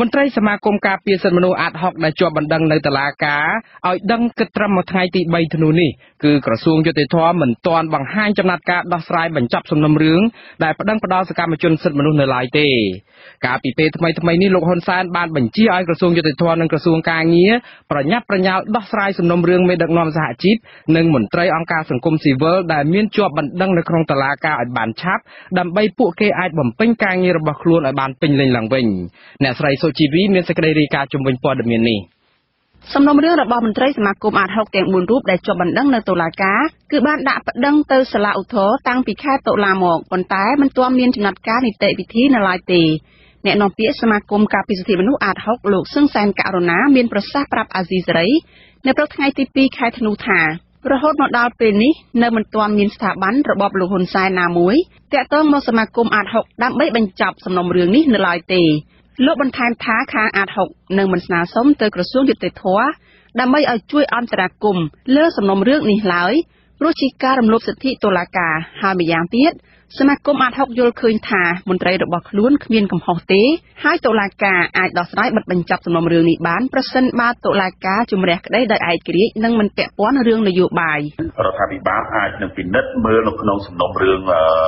មន្ត្រីសមាគមការពារសិទ្ធិមនុស្សអាត60ដែលជាប់បណ្ដឹងនៅតុលាការឲ្យដឹងគិតត្រឹមមួយថ្ងៃទី3ធ្នូនេះគឺក្រសួងយុតិធម៌មិនទាន់បង្ហាញចំណាត់ការដោះស្រាយបញ្ចប់សំណុំរឿងដែលប្តឹងផ្តល់សកម្មជនសិទ្ធិមនុស្សនៅឡើយទេកាលពីពេលថ្មីថ្មីនេះលោកហ៊ុនសែនបានបញ្ជាឲ្យក្រសួងយុតិធម៌និងក្រសួងការងារប្រញាប់ប្រញាល់ដោះស្រាយសំណុំរឿងមេដឹកនាំសហជីពនិងមន្ត្រីអង្គការសង្គមស៊ីវិលដែលមានជាប់បណ្ដឹងនៅក្នុងតុលាការឲ្យបានឆាប់ដើម្បីពួកគេអាចបំពេញការងាររបស់ខ្លួនឲ្យបានពេញលេញឡើងវិញអ្នកស្រីសុជីវីមានសេចក្តីរាយការណ៍ជំវិញព័ត៌មាននេះសំណុំរឿងរបស់មន្ត្រីសមាគមអាត60ទាំង4រូបដែលជាប់បណ្ដឹងនៅតុលាការគឺបានដាក់ប្តឹងទៅសាលាឧទ្ធរតាំងពីខែតុលាមកប៉ុន្តែមិនទាន់មានចំណាត់ការនីតិវិធីនៅឡើយទេអ្នកនាំពាក្យសមាគមការពារសិទ្ធិមនុស្សអាត60លោកសឹងសែនករណាមានប្រសាសន៍ប្រាប់អាស៊ីសេរីនៅព្រឹកថ្ងៃទី2ខែធ្នូថារហូតមកដល់ពេលនេះនៅមិនទាន់មានស្ថាប័នរបបលោកហ៊ុនសែនណាមួយតាក់ទងមកសមាគមអាត60ដើម្បីបញ្ចប់សំណុំរឿងនេះនៅឡើយទេ លោកបន្ថែមថាខាងអាត6នឹងមិនស្នើសុំទៅក្រសួងយុតិធធដើម្បីឲ្យជួយអន្តរាគមន៍លើសំណុំរឿងនេះឡើយព្រោះជាការរំលោភសិទ្ធិតុលាការហើយម្យ៉ាងទៀតសមាគមអាត6យល់ឃើញថាមន្ត្រីរបស់ខ្លួនគ្មានកំហុសទេហើយតុលាការអាចដោះស្រាយបិទបញ្ចប់សំណុំរឿងនេះបានប្រសិនបើតុលាការជំរះក្តីដោយឯករាជ្យនិងមិនពាក់ព័ន្ធរឿងនយោបាយរដ្ឋាភិបាលអាចនឹងពិនិត្យមើលនៅក្នុងសំណុំរឿង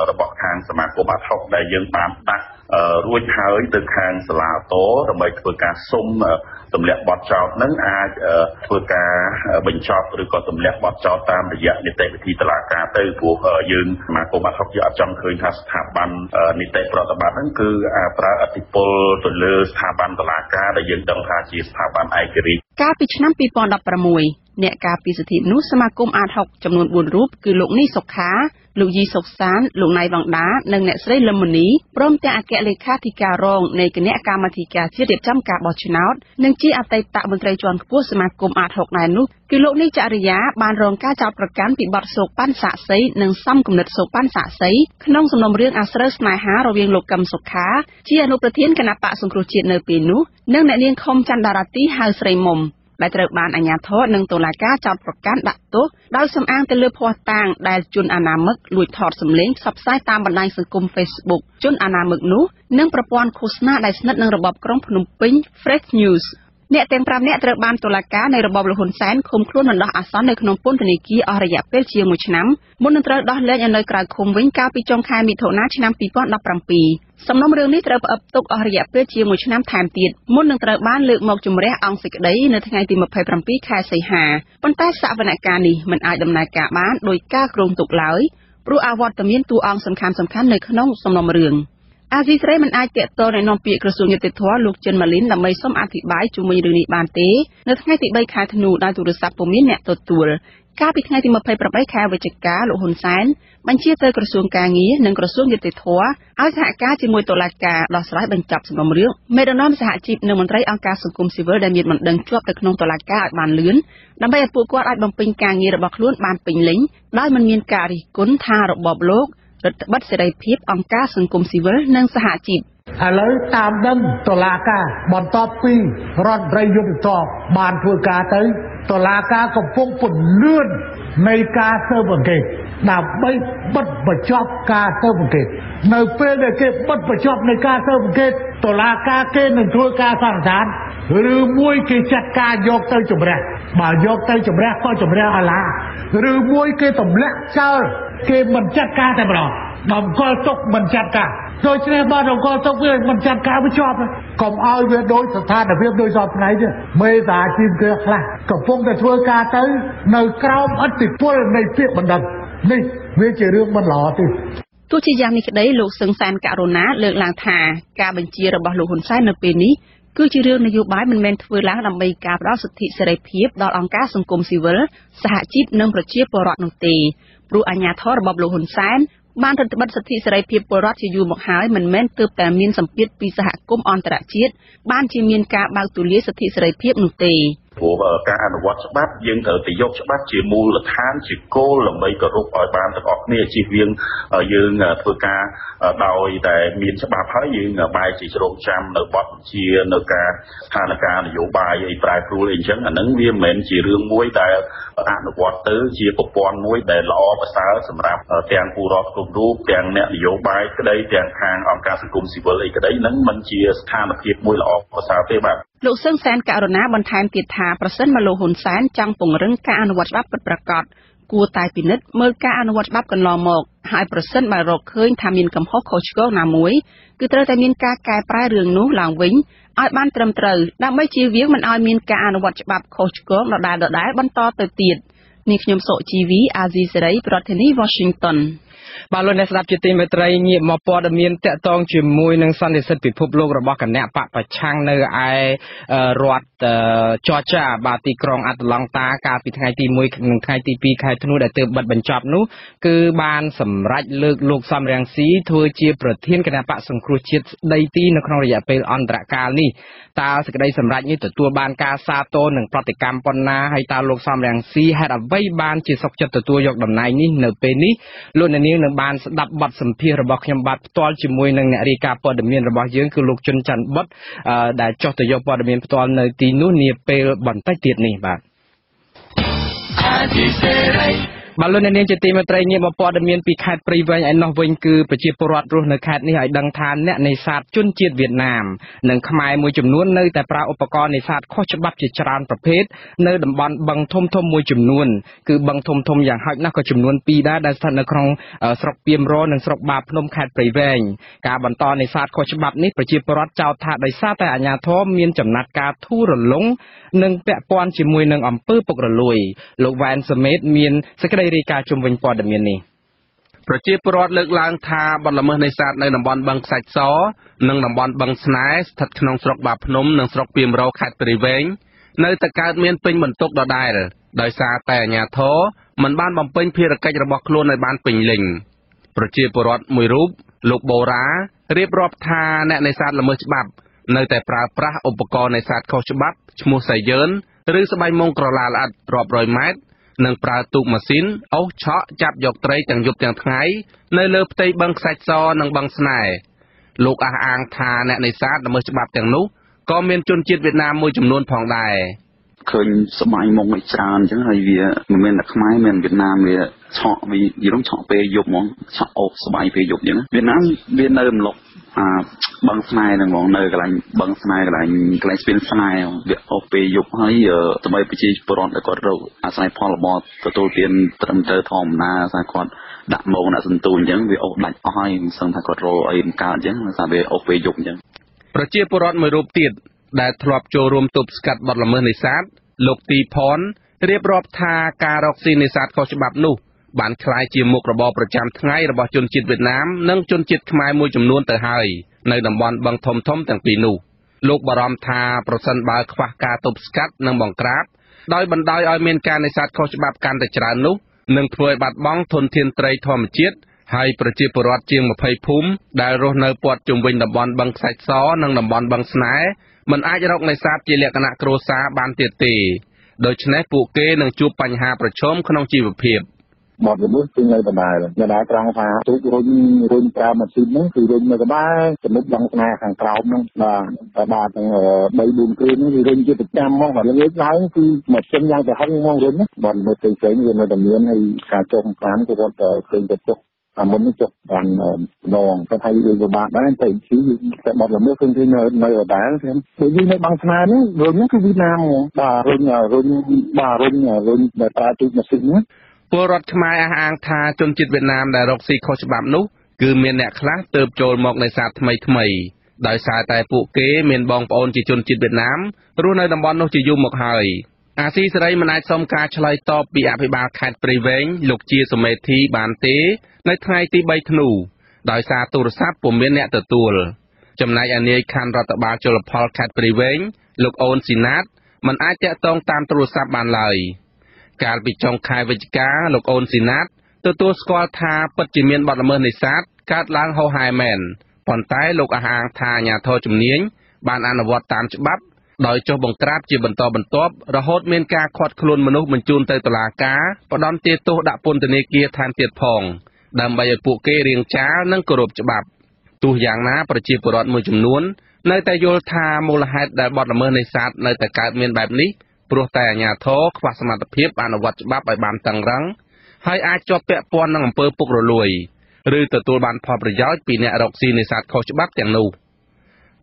របស់ខាងសមាគមអាត6ដែលយើងបានដាក់ រួចហើយទៅខាងសាលាតដើម្បីធ្វើការសុំទម្លាក់បទចោតនឹងអាចធ្វើការបញ្ចប់ឬក៏ទម្លាក់បទចោតតាមរយៈនីតិវិធីតុលាការទៅព្រោះយើងសមាគមអត់ហុកយើងអត់ចង់ឃើញថាស្ថាប័ននីតិប្រតិបត្តិហ្នឹងគឺប្រើអធិបុលទៅលើស្ថាប័នតុលាការដែលយើងដឹងថាជាស្ថាប័នឯករាជ្យកាលពីឆ្នាំ2016 អ្នកការពីសិទ្ធិមនុស្សសមាគមអាត6ចំនួន4រូបគឺលោកនីសុខាលោកយីសុកសានលោកណៃវងដានិងអ្នកស្រីលឹមមនីព្រមទាំងអគ្គលេខាធិការរងនៃគណៈកម្មាធិការជាតិរៀបចំការបោះឆ្នោតនិងជាអតីតមន្ត្រីជាន់ខ្ពស់សមាគមអាត6ដែរនោះគឺលោកនេះចរិយាបានរងការចោទប្រកាន់ពីបទសោកប៉ាន់សាក់សីនិងសំគំនិតសោកប៉ាន់សាក់សីក្នុងសំណុំរឿងអាស្រូវស្នេហារវាងលោកកឹមសុខាជាអនុប្រធានគណៈបកសង្គ្រោះជាតិនៅពេលនោះនិងអ្នកនាងខុមច័ន្ទដារាទីហៅស្រីមុំ ដែលត្រូវបានអាជ្ញាធរនិងតុលាការចោទប្រកាន់ដាក់ទោសដោយសំអាងទៅលើភ័ស្តុតាងដែលជនអនាមិកលួចថតសម្លេងផ្សព្វផ្សាយតាមបណ្ដាញសង្គម Facebook ជនអនាមិកនោះនិងប្រព័ន្ធឃោសនាដែលស្និទ្ធនឹងរបបក្រុងភ្នំពេញ Fresh News អ្នកទាំង5នាក់ត្រូវបានតុលាការនៃរបបលហ៊ុនសែនឃុំខ្លួនបណ្ដោះអាសន្ននៅក្នុងពន្ធនាគារអស់រយៈពេលជាង1ឆ្នាំមុននឹងត្រូវដោះលែងឲ្យនៅក្រៅឃុំវិញកាលពីចុងខែមិថុនាឆ្នាំ2017 សំណុំរឿងនេះត្រូវផ្អឹបទុកអស់រយៈពេលជាង1ឆ្នាំថែមទៀតមុននឹងត្រូវបានលើកមកជំរះអង្គសេចក្តីនៅថ្ងៃទី27ខែសីហាប៉ុន្តែសវនកម្មនេះមិនអាចដំណើរការបានដោយការគ្រោងទុកឡើយព្រោះអវត្តមានតួអង្គសំខាន់ៗនៅក្នុងសំណុំរឿង។អាស៊ីសេរីមិនអាចតាក់ទងណែនាំពាក្យក្រសួងយុតិធធលោកចិនម៉ាលីនដើម្បីសូមអធិប្បាយជុំវិញរឿងនេះបានទេនៅថ្ងៃទី3ខែធ្នូដោយទូរស័ព្ទពុំមានអ្នកទទួលកាលពីថ្ងៃទី28ខែវិច្ឆិកាលោកហ៊ុនសែន បញ្ជាទៅក្រសួងការងារនិងក្រសួងយុតិធធឲ្យសហការជាមួយតុលាការដោះស្រាយបញ្ចប់សំណុំរឿងមេដឹកនាំសហជីពនិងមន្ត្រីអង្គការសង្គមស៊ីវិលដែលមានបណ្ដឹងជាប់ទៅក្នុងតុលាការឲ្យបានលឿនដើម្បីឲ្យពួកគាត់អាចបំពេញការងាររបស់ខ្លួនបានពេញលេញដោយមិនមានការរិះគន់ថារបបលោករដ្ឋបិទសេរីភាពអង្គការសង្គមស៊ីវិលនិងសហជីពឥឡូវតាមដឹងតឡាការបន្ទាប់ពីរដ្ឋត្រីយុទ្ធតបានធ្វើការទៅតឡាការកំពុងពន្លឿននៃការស៊ើបអង្កេត ដើម្បីបិទបញ្ចប់ការស៊ើបអង្កេតនៅពេលដែលគេបិទបញ្ចប់នៃការស៊ើបអង្កេតតឡាការគេនឹងធ្វើការសន្និដ្ឋានឬមួយគេចាត់ការយកទៅជំរះបើយកទៅជំរះក៏ជំរះអាឡាឬមួយគេទម្លាក់ចោលគេមិនចាត់ការតែម្ដងតម្កល់ទុកមិនចាត់ការដូច្នេះបើតម្កល់ទុកវាមិនចាត់ការវាជាប់កុំឲ្យវាដូចស្ថានភាពដូចសពថ្ងៃទេមេសាជីវគេខ្លះកំពុងតែធ្វើការទៅ នៅក្រោមអធិពលនៃពាក្យបណ្ដឹង នេះវាជារឿងមិនល្អទេទោះជាយ៉ាងនេះក្តីលោកសឹងសានករណាលើកឡើងថាការបញ្ជារបស់លោកហ៊ុនសែននៅពេលនេះគឺជារឿងនយោបាយមិនមែនធ្វើឡើងដើម្បីការផ្ដល់សិទ្ធិសេរីភាពដល់អង្គការសង្គមស៊ីវិលសហជីពនិងប្រជាពលរដ្ឋនោះទេព្រោះអាញាធររបបលោកហ៊ុនសែនបានរដ្ឋបិទសិទ្ធិសេរីភាពពលរដ្ឋជាយូរមកហើយមិនមែនទើបតែមានសម្ពាធពីសហគមន៍អន្តរជាតិបានជាមានការបើកទូលាយសិទ្ធិសេរីភាពនោះទេ ព្រោះការអនុវត្តច្បាប់យើងត្រូវតែយកច្បាប់ជាមូលដ្ឋានជាគោលដើម្បីគោរពឲ្យបានទាំងអស់គ្នាជៀសវាងយើងធ្វើការដោយតែមានច្បាប់ហើយយើងបែរជាជ្រងចាំនៅបទបញ្ជានៅការស្ថានភាពនយោបាយអីប្រែប្រួលអីចឹងអាហ្នឹងវាមិនមែនជារឿងមួយដែល អនុវត្តទៅជាប្រព័ន្ធមួយដែលល្អប្រសើរសម្រាប់ទាំងពលរដ្ឋគ្រប់រូបទាំងអ្នកនយោបាយក្តីទាំងខាងអង្គការសង្គមស៊ីវិលអីក្តីហ្នឹងมันជាស្ថានភាពមួយល្អប្រសើរទេបាទលោកសឹងសានករណាបន្ថែមទៀតថាប្រសិនមកលោកហ៊ុនសែនចង់ពង្រឹងការអនុវត្តច្បាប់ពិតប្រាកដគួរតែពិនិត្យមើលការអនុវត្តច្បាប់កន្លងមកហើយប្រសិនបើរកឃើញថាមានកំហុសខុសឆ្គងណាមួយគឺត្រូវតែមានការកែប្រែរឿងនោះឡើងវិញ ឲ្យបានត្រឹមត្រូវដើម្បីជៀសវាងមិនឲ្យមានការអនុវត្តច្បាប់ខុសឆ្គងដដែលៗបន្តទៅទៀតនេះខ្ញុំសុជីវីអាស៊ីសេរីប្រធានាធិបតី Washington បាទលោកអ្នកស្ដាប់ជាទីមេត្រីងាកមកព័ត៌មានតកតងជាមួយនឹងសន្និសីទពិភពលោករបស់គណៈបកប្រឆាំងនៅឯរដ្ឋចរចាបាទទីក្រុងអាត្លង់តាកាលពីថ្ងៃទី1និងថ្ងៃទី2ខែធ្នូដែលទើបបិទបញ្ចប់នោះគឺបានសម្រេចលើកលោកសំរងស៊ីធ្វើជាប្រធានគណៈបកសង្គ្រោះជាតិស្ដីទីនៅក្នុងរយៈពេលអន្តរកាលនេះតើសេចក្តីសម្រេចនេះទទួលបានការសាទរនិងប្រតិកម្មប៉ុណ្ណាហើយតើលោកសំរងស៊ីហេតុអ្វីបានជាសុខចិត្តទទួលយកតំណែងនេះនៅពេលនេះលោកនាងនឹងបានស្ដាប់បទសម្ភាសន៍របស់ខ្ញុំបាទផ្ទាល់ជាមួយនឹងអ្នករាយការណ៍ព័ត៌មានរបស់យើងគឺលោកជុនច័ន្ទបុតដែលចុះទៅយកព័ត៌មានផ្ទាល់នៅទីនោះនាពេលបន្តិចទៀតនេះបាទ បាទលោកអ្នកនាងជាទីមេត្រីងាកមកព័ត៌មានពីខេត្តព្រៃវែងឯណោះវិញគឺប្រជាពលរដ្ឋរស់នៅខេត្តនេះឲ្យដឹងថាអ្នកនេសាទជនជាតិវៀតណាមនិងខ្មែរមួយចំនួននៅតែប្រើឧបករណ៍នេសាទខុសច្បាប់ជាច្រើនប្រភេទនៅតំបន់បឹងធំធំមួយចំនួនគឺបឹងធំធំយ៉ាងហោចណាស់ក៏ចំនួន2ដែរដែលស្ថិតនៅក្នុងស្រុកពីមរនិងស្រុកបាភ្នំខេត្តព្រៃវែងការបន្តនេសាទខុសច្បាប់នេះប្រជាពលរដ្ឋចោទថាដោយសារតែអាជ្ញាធរមានចំណាត់ការធូររលុងនិងពាក់ព័ន្ធជាមួយនឹងអំពើពុករលួយលោកវ៉ែនសមេតមានសេចក្តីរាយការណ៍ជុំវិញព័ត៌មាននេះប្រជាពលរដ្ឋលើកឡើងថាបទល្មើសនេសាទនៅតំបន់បឹងខ្សាច់សនិងតំបន់បឹងស្នេហ៍ស្ថិតក្នុងស្រុកបាភ្នំនិងស្រុកពីមរោខេត្តព្រៃវែងនៅតែកើតមានពេញបន្ទុកដដែលដោយសារតែអាជ្ញាធរមិនបានបំពេញភារកិច្ចរបស់ខ្លួនឲ្យបានពេញលេញប្រជាពលរដ្ឋមួយរូបលោកបូរ៉ារៀបរាប់ថាអ្នកនេសាទល្មើសច្បាប់ នៅតែប្រើប្រាស់ឧបករណ៍នេសាទខុសច្បាប់ឈ្មោះសាយឿនឬស្បៃមុងក្រឡាល្អិតរាប់រយម៉ែត្រ និងប្រើទូកម៉ាស៊ីនអូសឆក់ចាប់យកត្រីទាំងយប់ទាំងថ្ងៃនៅលើផ្ទៃបឹងខ្សាច់សនិងបឹងស្នេហ៍លោកអះអាងថាអ្នកនេសាទល្មើសច្បាប់ទាំងនោះក៏មានជនជាតិវៀតណាមមួយចំនួនផងដែរ ឃើញស្បែកមុខឲ្យច្រើនអញ្ចឹងហើយវាមិនមែនតែខ្មែរមានវៀតណាមវាឆក់វាយល់ឆក់ពេលយប់ហ្មងឆក់អូសស្បែកពេលយប់អញ្ចឹងវៀតណាមវានៅរំលប់អាបឹងស្នេហ៍ហ្នឹងហ្មងនៅកន្លែងបឹងស្នេហ៍កន្លែងកន្លែងស្ពានស្នេហ៍វាអស់ពេលយប់ហើយដើម្បីប្រជាពលរដ្ឋដែលគាត់រកអាស្រ័យផលរបស់ទទួលទានត្រឹមត្រូវធម្មតាថាគាត់ដាក់ម៉ងដាក់សន្ទូចអញ្ចឹងវាអស់ដាច់អស់ហើយមិនសឹងថាគាត់រកអីមិនកើតអញ្ចឹងថាវាអស់ពេលយប់អញ្ចឹងប្រជាពលរដ្ឋមួយរូបទៀត ដែលធ្លាប់ចូលរួមទប់ស្កាត់បទល្មើសនេសាទលោកទីផនរៀបរាប់ថាការរកស៊ីនេសាទខុសច្បាប់នោះបានคล้ายជាមុខរបរប្រចាំថ្ងៃរបស់ជនជាតិវៀតណាមនិងជនជាតិខ្មែរមួយចំនួនទៅហើយនៅតំបន់បឹងធំធំទាំងពីរនោះលោកបារម្ភថាប្រសិនបើខ្វះការទប់ស្កាត់និងបង្ក្រាបដោយបណ្ដោយឲ្យមានការនេសាទខុសច្បាប់កាន់តែច្រើននោះនឹងធ្វើឲ្យបាត់បង់ធនធានត្រីធម្មជាតិហើយប្រជាពលរដ្ឋជាង20ភូមិដែលរស់នៅព័ទ្ធជុំវិញតំបន់បឹងខ្សាច់សនិងតំបន់បឹងស្នេហ៍ មិនអាចរកនេសាទជាលក្ខណៈគ្រួសារបានទៀតទេដូច្នេះពួកគេនឹងជួបបញ្ហាប្រឈមក្នុងជីវភាព។បទល្មើសគឺនៅដដែលដដែលត្រង់ថាទូករុញរុញប្រើម៉ាស៊ីនហ្នឹងគឺរុញនៅដដែលចំណុចដងស្នាខាងក្រោមហ្នឹងបាទតែបាទទាំង3 4គ្រឿងហ្នឹងគឺរុញជាប្រចាំហ្មងបាទលើកឡើងគឺម៉ាស៊ីនយ៉ាងទៅហឹងហ្មងរុញបទល្មើសផ្សេងៗវានៅតែមានហើយការចុះតាមគឺរត់តែឃើញតែចុះ អាមុននេះចុះបានដងគាត់ឲ្យវាពិបាកដែរតែជីតែបត់ល្មើសគឺនៅនៅដដែលខ្ញុំដូចយើងនៅបางស្នានេះរុញហ្នឹងគឺវៀតណាមហ្មងបាទរុញរុញបាទរុញរុញតែប្រើទូកម៉ាស៊ីនហ្នឹងពលរដ្ឋខ្មែរអះអាងថាជនជាតិវៀតណាមដែលរកស៊ីខុសច្បាប់នោះគឺមានអ្នកខ្លះទើបចូលមកនេសាទថ្មីថ្មីដោយសារតែពួកគេមានបងប្អូនជាជនជាតិវៀតណាមរស់នៅតំបន់នោះជាយូរមកហើយ អាស៊ីសេរីមិនអាចសុំការឆ្លើយតបពីអភិបាលខេត្តព្រៃវែងលោកជាសមេធីបានទេ នៅថ្ងៃទី3ធ្នូដោយសារទូរស័ព្ទពុំមានអ្នកទទួល ចំណែកអានាយខណ្ឌរដ្ឋបាលជលផលខេត្តព្រៃវែងលោកអូនស៊ីណាតមិនអាចតាក់ទងតាមទូរស័ព្ទបានឡើយ។កាលពីចុងខែវិច្ឆិកាលោកអូនស៊ីណាតទទួលស្គាល់ថាពិតជាមានបទល្មើសនេសាទកើតឡើងហូរហែមែនប៉ុន្តែលោកអះអាងថាអាជ្ញាធរជំនាញបានអនុវត្តតាមច្បាប់ ដោយចុះបង្ក្រាបជាបន្តបន្ទាប់រហូតមានការឃាត់ខ្លួនមនុស្សបញ្ជូនទៅតុលាការផ្ដន្ទាទោសដាក់ពន្ធនាគារថែមទៀតផងដើម្បីឲ្យពួកគេរៀងចាលនិងគោរពច្បាប់ទោះយ៉ាងណាប្រជាពលរដ្ឋមួយចំនួននៅតែយល់ថាមូលហេតុដែលបទល្មើសនេសាទនៅតែកើតមានបែបនេះព្រោះតែអាជ្ញាធរខ្វះសមត្ថភាពអនុវត្តច្បាប់ឲ្យបានតឹងរ៉ឹងហើយអាចជាប់ពាក់ព័ន្ធនឹងអំពើពុករលួយឬទទួលបានផលប្រយោជន៍ពីអ្នករកស៊ីនេសាទខុសច្បាប់ទាំងនោះ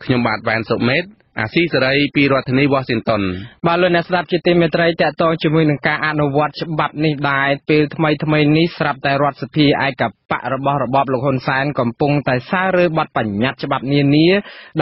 ខ្ញុំបាទវ៉ែនសុមេត អាស៊ីសេរីពីរដ្ឋធានី Washington បាទលោកអ្នកស្ដាប់ជាទីមេត្រីតកតងជាមួយនឹងការអនុវត្តច្បាប់នេះដែរពេលថ្មីថ្មីនេះស្រាប់តែរដ្ឋសភាឯកបៈរបស់របបលោកហ៊ុនសែនកំពុងតែសាររើបទបញ្ញត្តិច្បាប់នានា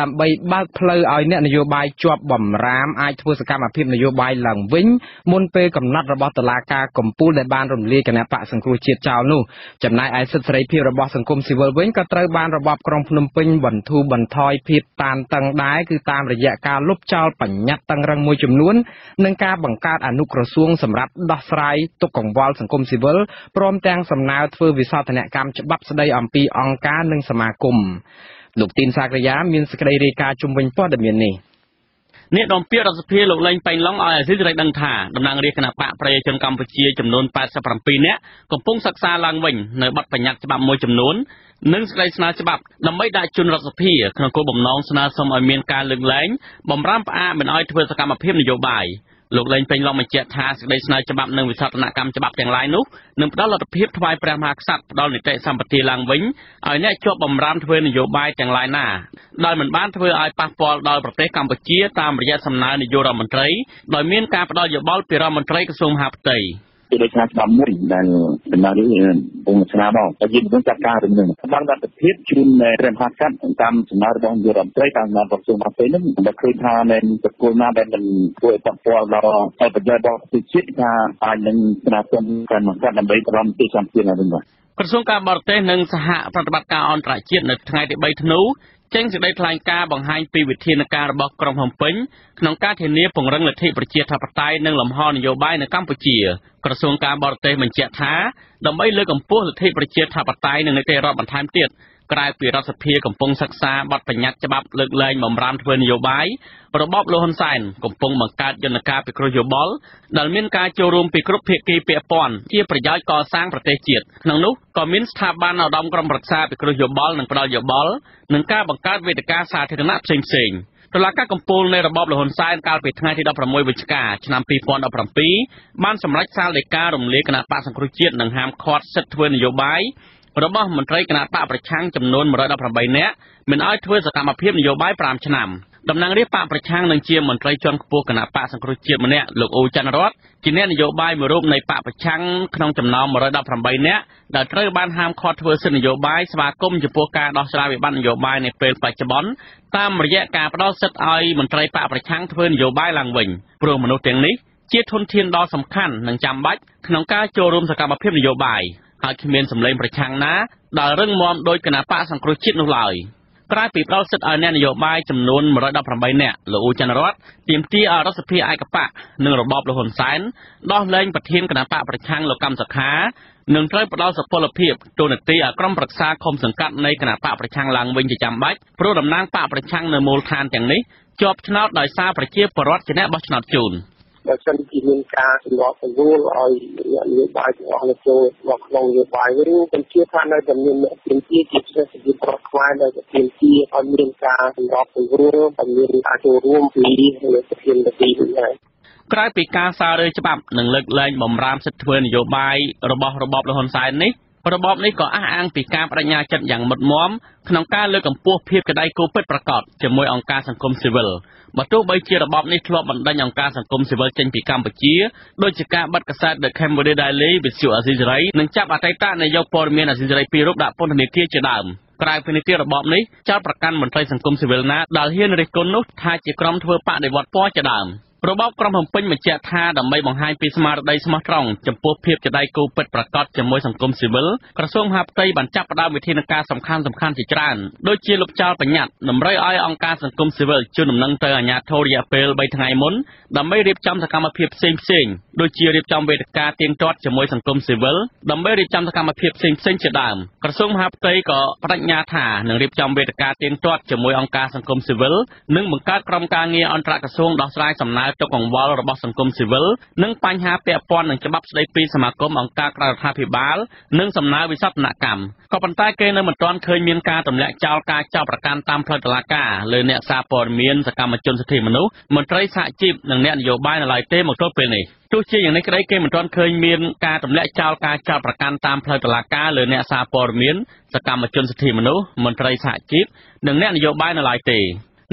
ដើម្បីបើកផ្លូវឲ្យអ្នកនយោបាយជាប់បំរាមអាចធ្វើសកម្មភាពនយោបាយឡើងវិញមុនពេលកំណត់របស់តុលាការកំពូលដែលបានរំលាយគណៈបកសង្គ្រោះជាតិចោលនោះចំណែកឯសិទ្ធិសេរីភាពរបស់សង្គមស៊ីវិលវិញក៏ត្រូវបានរបបក្រុងភ្នំពេញបន្ធូរបន្ថយភាពតានតឹងដែរគឺតាមរយៈការលុបចោលបញ្ញត្តិតឹងរឹងមួយចំនួន និងការបង្កើតអនុក្រសួងសម្រាប់ដោះស្រាយទុកកង្វល់សង្គមស៊ីវិលព្រមទាំងសំណើធ្វើវិសោធនកម្មច្បាប់ស្តីអំពីអង្គការនិងសមាគមលោកទីនសាក្រយាមានសេចក្តីរាយការណ៍ជំវិញព័ត៌មាននេះអ្នកនាំពាក្យរដ្ឋសភាលោកលេងប៉ៃឡុងឲ្យអាស៊ីសេរីដឹងថាតំណាងរាជគណៈបកប្រជាជនកម្ពុជាចំនួន87នាក់កំពុងសិក្សាឡើងវិញនៅបទបញ្ញត្តិច្បាប់មួយចំនួន និងសេចក្តីស្នើច្បាប់ដើម្បីដាក់ជូនរដ្ឋសភាក្នុងគោលបំណងស្នើសុំឲ្យមានការលើកលែងបំរាមផ្អាកមិនឲ្យធ្វើសកម្មភាពនយោបាយលោកលេងពេញឡងបញ្ជាក់ថាសេចក្តីស្នើច្បាប់និងវិសោធនកម្មច្បាប់ទាំងឡាយនោះនឹងផ្ដល់លទ្ធភាពថ្វាយព្រះមហាក្សត្រផ្ដល់នីតិសម្បទាឡើងវិញឲ្យអ្នកជាប់បំរាមធ្វើនយោបាយទាំងឡាយណាដោយមិនបានធ្វើឲ្យប៉ះពាល់ដល់ប្រទេសកម្ពុជាតាមរយៈសំណើនាយករដ្ឋមន្ត្រីដោយមានការផ្ដល់យោបល់ពីរដ្ឋមន្ត្រីក្រសួងមហាផ្ទៃ គឺដូចថាច្បាប់មួយដែលដំណើរនេះពុំស្នាមកតែយើងនឹងចាត់ការរឿងនេះបានលទ្ធភាពជូនព្រះមហាក្សត្រតាមសំណើរបស់នាយករដ្ឋមន្ត្រីតាមដំណើរក្រសួងមហាផ្ទៃនោះតែឃើញថានៅប្រគល់ណាដែលមិនធ្វើឲ្យប៉ះពាល់ដល់ផលប្រយោជន៍របស់ប្រជាជាតិថាអាចនឹងស្នើសុំព្រះមហាក្សត្រដើម្បីប្រំទីសម្ភារវិញបាទក្រសួងការបរទេសនិងសហប្រតិបត្តិការអន្តរជាតិនៅថ្ងៃទី3ធ្នូ ចេញសេចក្តីថ្លែងការណ៍បង្ហាញពីវិធានការរបស់ក្រុងភ្នំពេញក្នុងការធានាពង្រឹងលទ្ធិប្រជាធិបតេយ្យនិងលំហនយោបាយនៅកម្ពុជាក្រសួងការបរទេសបញ្ជាក់ថាដើម្បីលើកកម្ពស់លទ្ធិប្រជាធិបតេយ្យនិងនីតិរដ្ឋបន្ថែមទៀត ក្រៅពីរដ្ឋសភាកំពុងសិក្សាបទបញ្ញត្តិច្បាប់លើកលែងបំរាមធ្វើនយោបាយរបបលោកហ៊ុនសែនកំពុងបង្កើតយន្តការពិគ្រោះយោបល់ដែលមានការចូលរួមពីគ្រប់ភាគីពាក់ព័ន្ធជាប្រយោជន៍កសាងប្រទេសជាតិក្នុងនោះក៏មានស្ថាប័នឧត្តមក្រុមប្រឹក្សាពិគ្រោះយោបល់និងផ្ដល់យោបល់និងការបង្កើតវេទិកាសាធារណៈផ្សេងៗតុលាការកំពូលនៃរបបលហ៊ុនសែនកាលពីថ្ងៃទី16វិច្ឆិកាឆ្នាំ2017បានសម្រេចសាលដីការំលាយគណៈបកសង្គ្រោះជាតិនិងហាមឃាត់សិទ្ធិធ្វើនយោបាយ របស់មន្ត្រីគណៈបកប្រឆាំងចំនួន118នាក់មិនឲ្យធ្វើសកម្មភាពនយោបាយ5ឆ្នាំតំណាងរាស្ត្របកប្រឆាំងនឹងជាមន្ត្រីជាន់ខ្ពស់គណៈបកសង្គ្រោះជាតិម្នាក់លោកអូច័ន្ទរតជាអ្នកនយោបាយមួយរូបនៃបកប្រឆាំងក្នុងចំណោម118នាក់ដែលត្រូវបានហាមឃាត់ធ្វើសិទ្ធិនយោបាយស្វាគមន៍ចំពោះការដោះស្រាយវិបត្តិនយោបាយនៅពេលបច្ចុប្បន្នតាមរយៈការផ្ដល់សិទ្ធិឲ្យមន្ត្រីបកប្រឆាំងធ្វើនយោបាយឡើងវិញព្រោះមនុស្សទាំងនេះជាធនធានដ៏សំខាន់និងចាំបាច់ក្នុងការចូលរួមសកម្មភាពនយោបាយ ហើយគ្មានសម្លេងប្រឆាំងណាដែលរឹងមាំដោយគណៈបកសង្គ្រោះជាតិនោះឡើយក្រៅពីផ្ដល់សិទ្ធិឲ្យអ្នកនយោបាយចំនួន118នាក់លោកអ៊ូច័ន្ទរតទាមទារឲ្យរដ្ឋសភាឯកបកនិងរបបលហ៊ុនសែនដោះលែងប្រធានគណៈបកប្រឆាំងលោកកម្មសខានឹងត្រូវផ្ដល់សុពលភាពទូនាទីឲ្យក្រុមប្រឹក្សាឃុំសង្កាត់នៃគណៈបកប្រឆាំងឡើងវិញជាចាំបាច់ព្រោះតំណាងបកប្រឆាំងនៅមូលដ្ឋានទាំងនេះជាប់ឆ្នោតដោយសារប្រជាពលរដ្ឋជាអ្នកបោះឆ្នោតជូន។ បើសិនជាមានការសម្របសម្រួលឲ្យអ្នកនយោបាយទាំងអស់នៅចូលមកក្នុងនយោបាយវិញខ្ញុំជឿថានៅតែមានអ្នកទាមទារជាពិសេសជាប្រដ្ឋខ្មែរនៅតែទាមទារឲ្យមានការសម្របសម្រួលឲ្យមានការចូលរួមពីលើប្រធានទីវិញហើយក្រៅពីការសាររើច្បាប់និងលើកលែងបំរាមសិទ្ធិធ្វើនយោបាយរបស់របបលហ៊ុនសែននេះរបបនេះក៏អះអាងពីការបដិញ្ញាចិត្តយ៉ាងមុតមមក្នុងការលើកកម្ពស់ភាពក្តីគោពិតប្រាកដជាមួយអង្គការសង្គមស៊ីវិល បើទោះបីជារបបនេះធ្លាប់បណ្ដេញអង្គការសង្គមស៊ីវិលចេញពីកម្ពុជាដោយជាការបិទកាសែត The Cambodia Daily វិទ្យុអាស៊ីសេរីនិងចាប់អតីតនាយកព័ត៌មានអាស៊ីសេរីពីររូបដាក់ពន្ធនាគារជាដើមក្រៅពីនេះទៀតរបបនេះចោទប្រកាន់មន្ត្រីសង្គមស៊ីវិលណាដែលហ៊ានរិះគន់នោះថាជាក្រុមធ្វើបដិវត្តពណ៌ជាដើម របបក្រុងភ្នំពេញបញ្ជាក់ថាដើម្បីបង្ហាញពីស្មារតីស្មោះត្រង់ចំពោះភាពជាដៃគូពិតប្រាកដជាមួយសង្គមស៊ីវិលក្រសួងមហាផ្ទៃបានចាប់ផ្ដើមវិធានការសំខាន់សំខាន់ជាច្រើនដូចជាលុបចោលបញ្ញត្តិតម្រូវឲ្យអង្គការសង្គមស៊ីវិលជូនដំណឹងទៅអាជ្ញាធររយៈពេល3ថ្ងៃមុនដើម្បីរៀបចំសកម្មភាពផ្សេងផ្សេងដូចជារៀបចំវេទិកាទៀងទាត់ជាមួយសង្គមស៊ីវិលដើម្បីរៀបចំសកម្មភាពផ្សេងផ្សេងជាដើមក្រសួងមហាផ្ទៃក៏បដិញ្ញាថានឹងរៀបចំវេទិកាទៀងទាត់ជាមួយអង្គការសង្គមស៊ីវិលនិងបង្កើតក្រុមការងារអន្តរក្រសួងដោះស្រាយសំណើទុកកង្វល់របស់សង្គមស៊ីវិលនិងបញ្ហាពាក់ព័ន្ធនឹងច្បាប់ស្តីពីសមាគមអង្គការក្រៅរដ្ឋាភិបាលនិងសំណើវិសោធនកម្មក៏ប៉ុន្តែគេនៅមិនទាន់ឃើញមានការទម្លាក់ចោលការចោទប្រកាន់តាមផ្លូវតុលាការលើអ្នកសារព័ត៌មានសកម្មជនសិទ្ធិមនុស្សមន្ត្រីសហជីពនិងអ្នកនយោបាយនៅឡើយទេមកទល់ពេលនេះទោះជាយ៉ាងនេះក្តីគេមិនទាន់ឃើញមានការទម្លាក់ចោលការចោទប្រកាន់តាមផ្លូវតុលាការលើអ្នកសារព័ត៌មានសកម្មជនសិទ្ធិមនុស្សមន្ត្រីសហជីពនិងអ្នកនយោបាយនៅឡើយទេ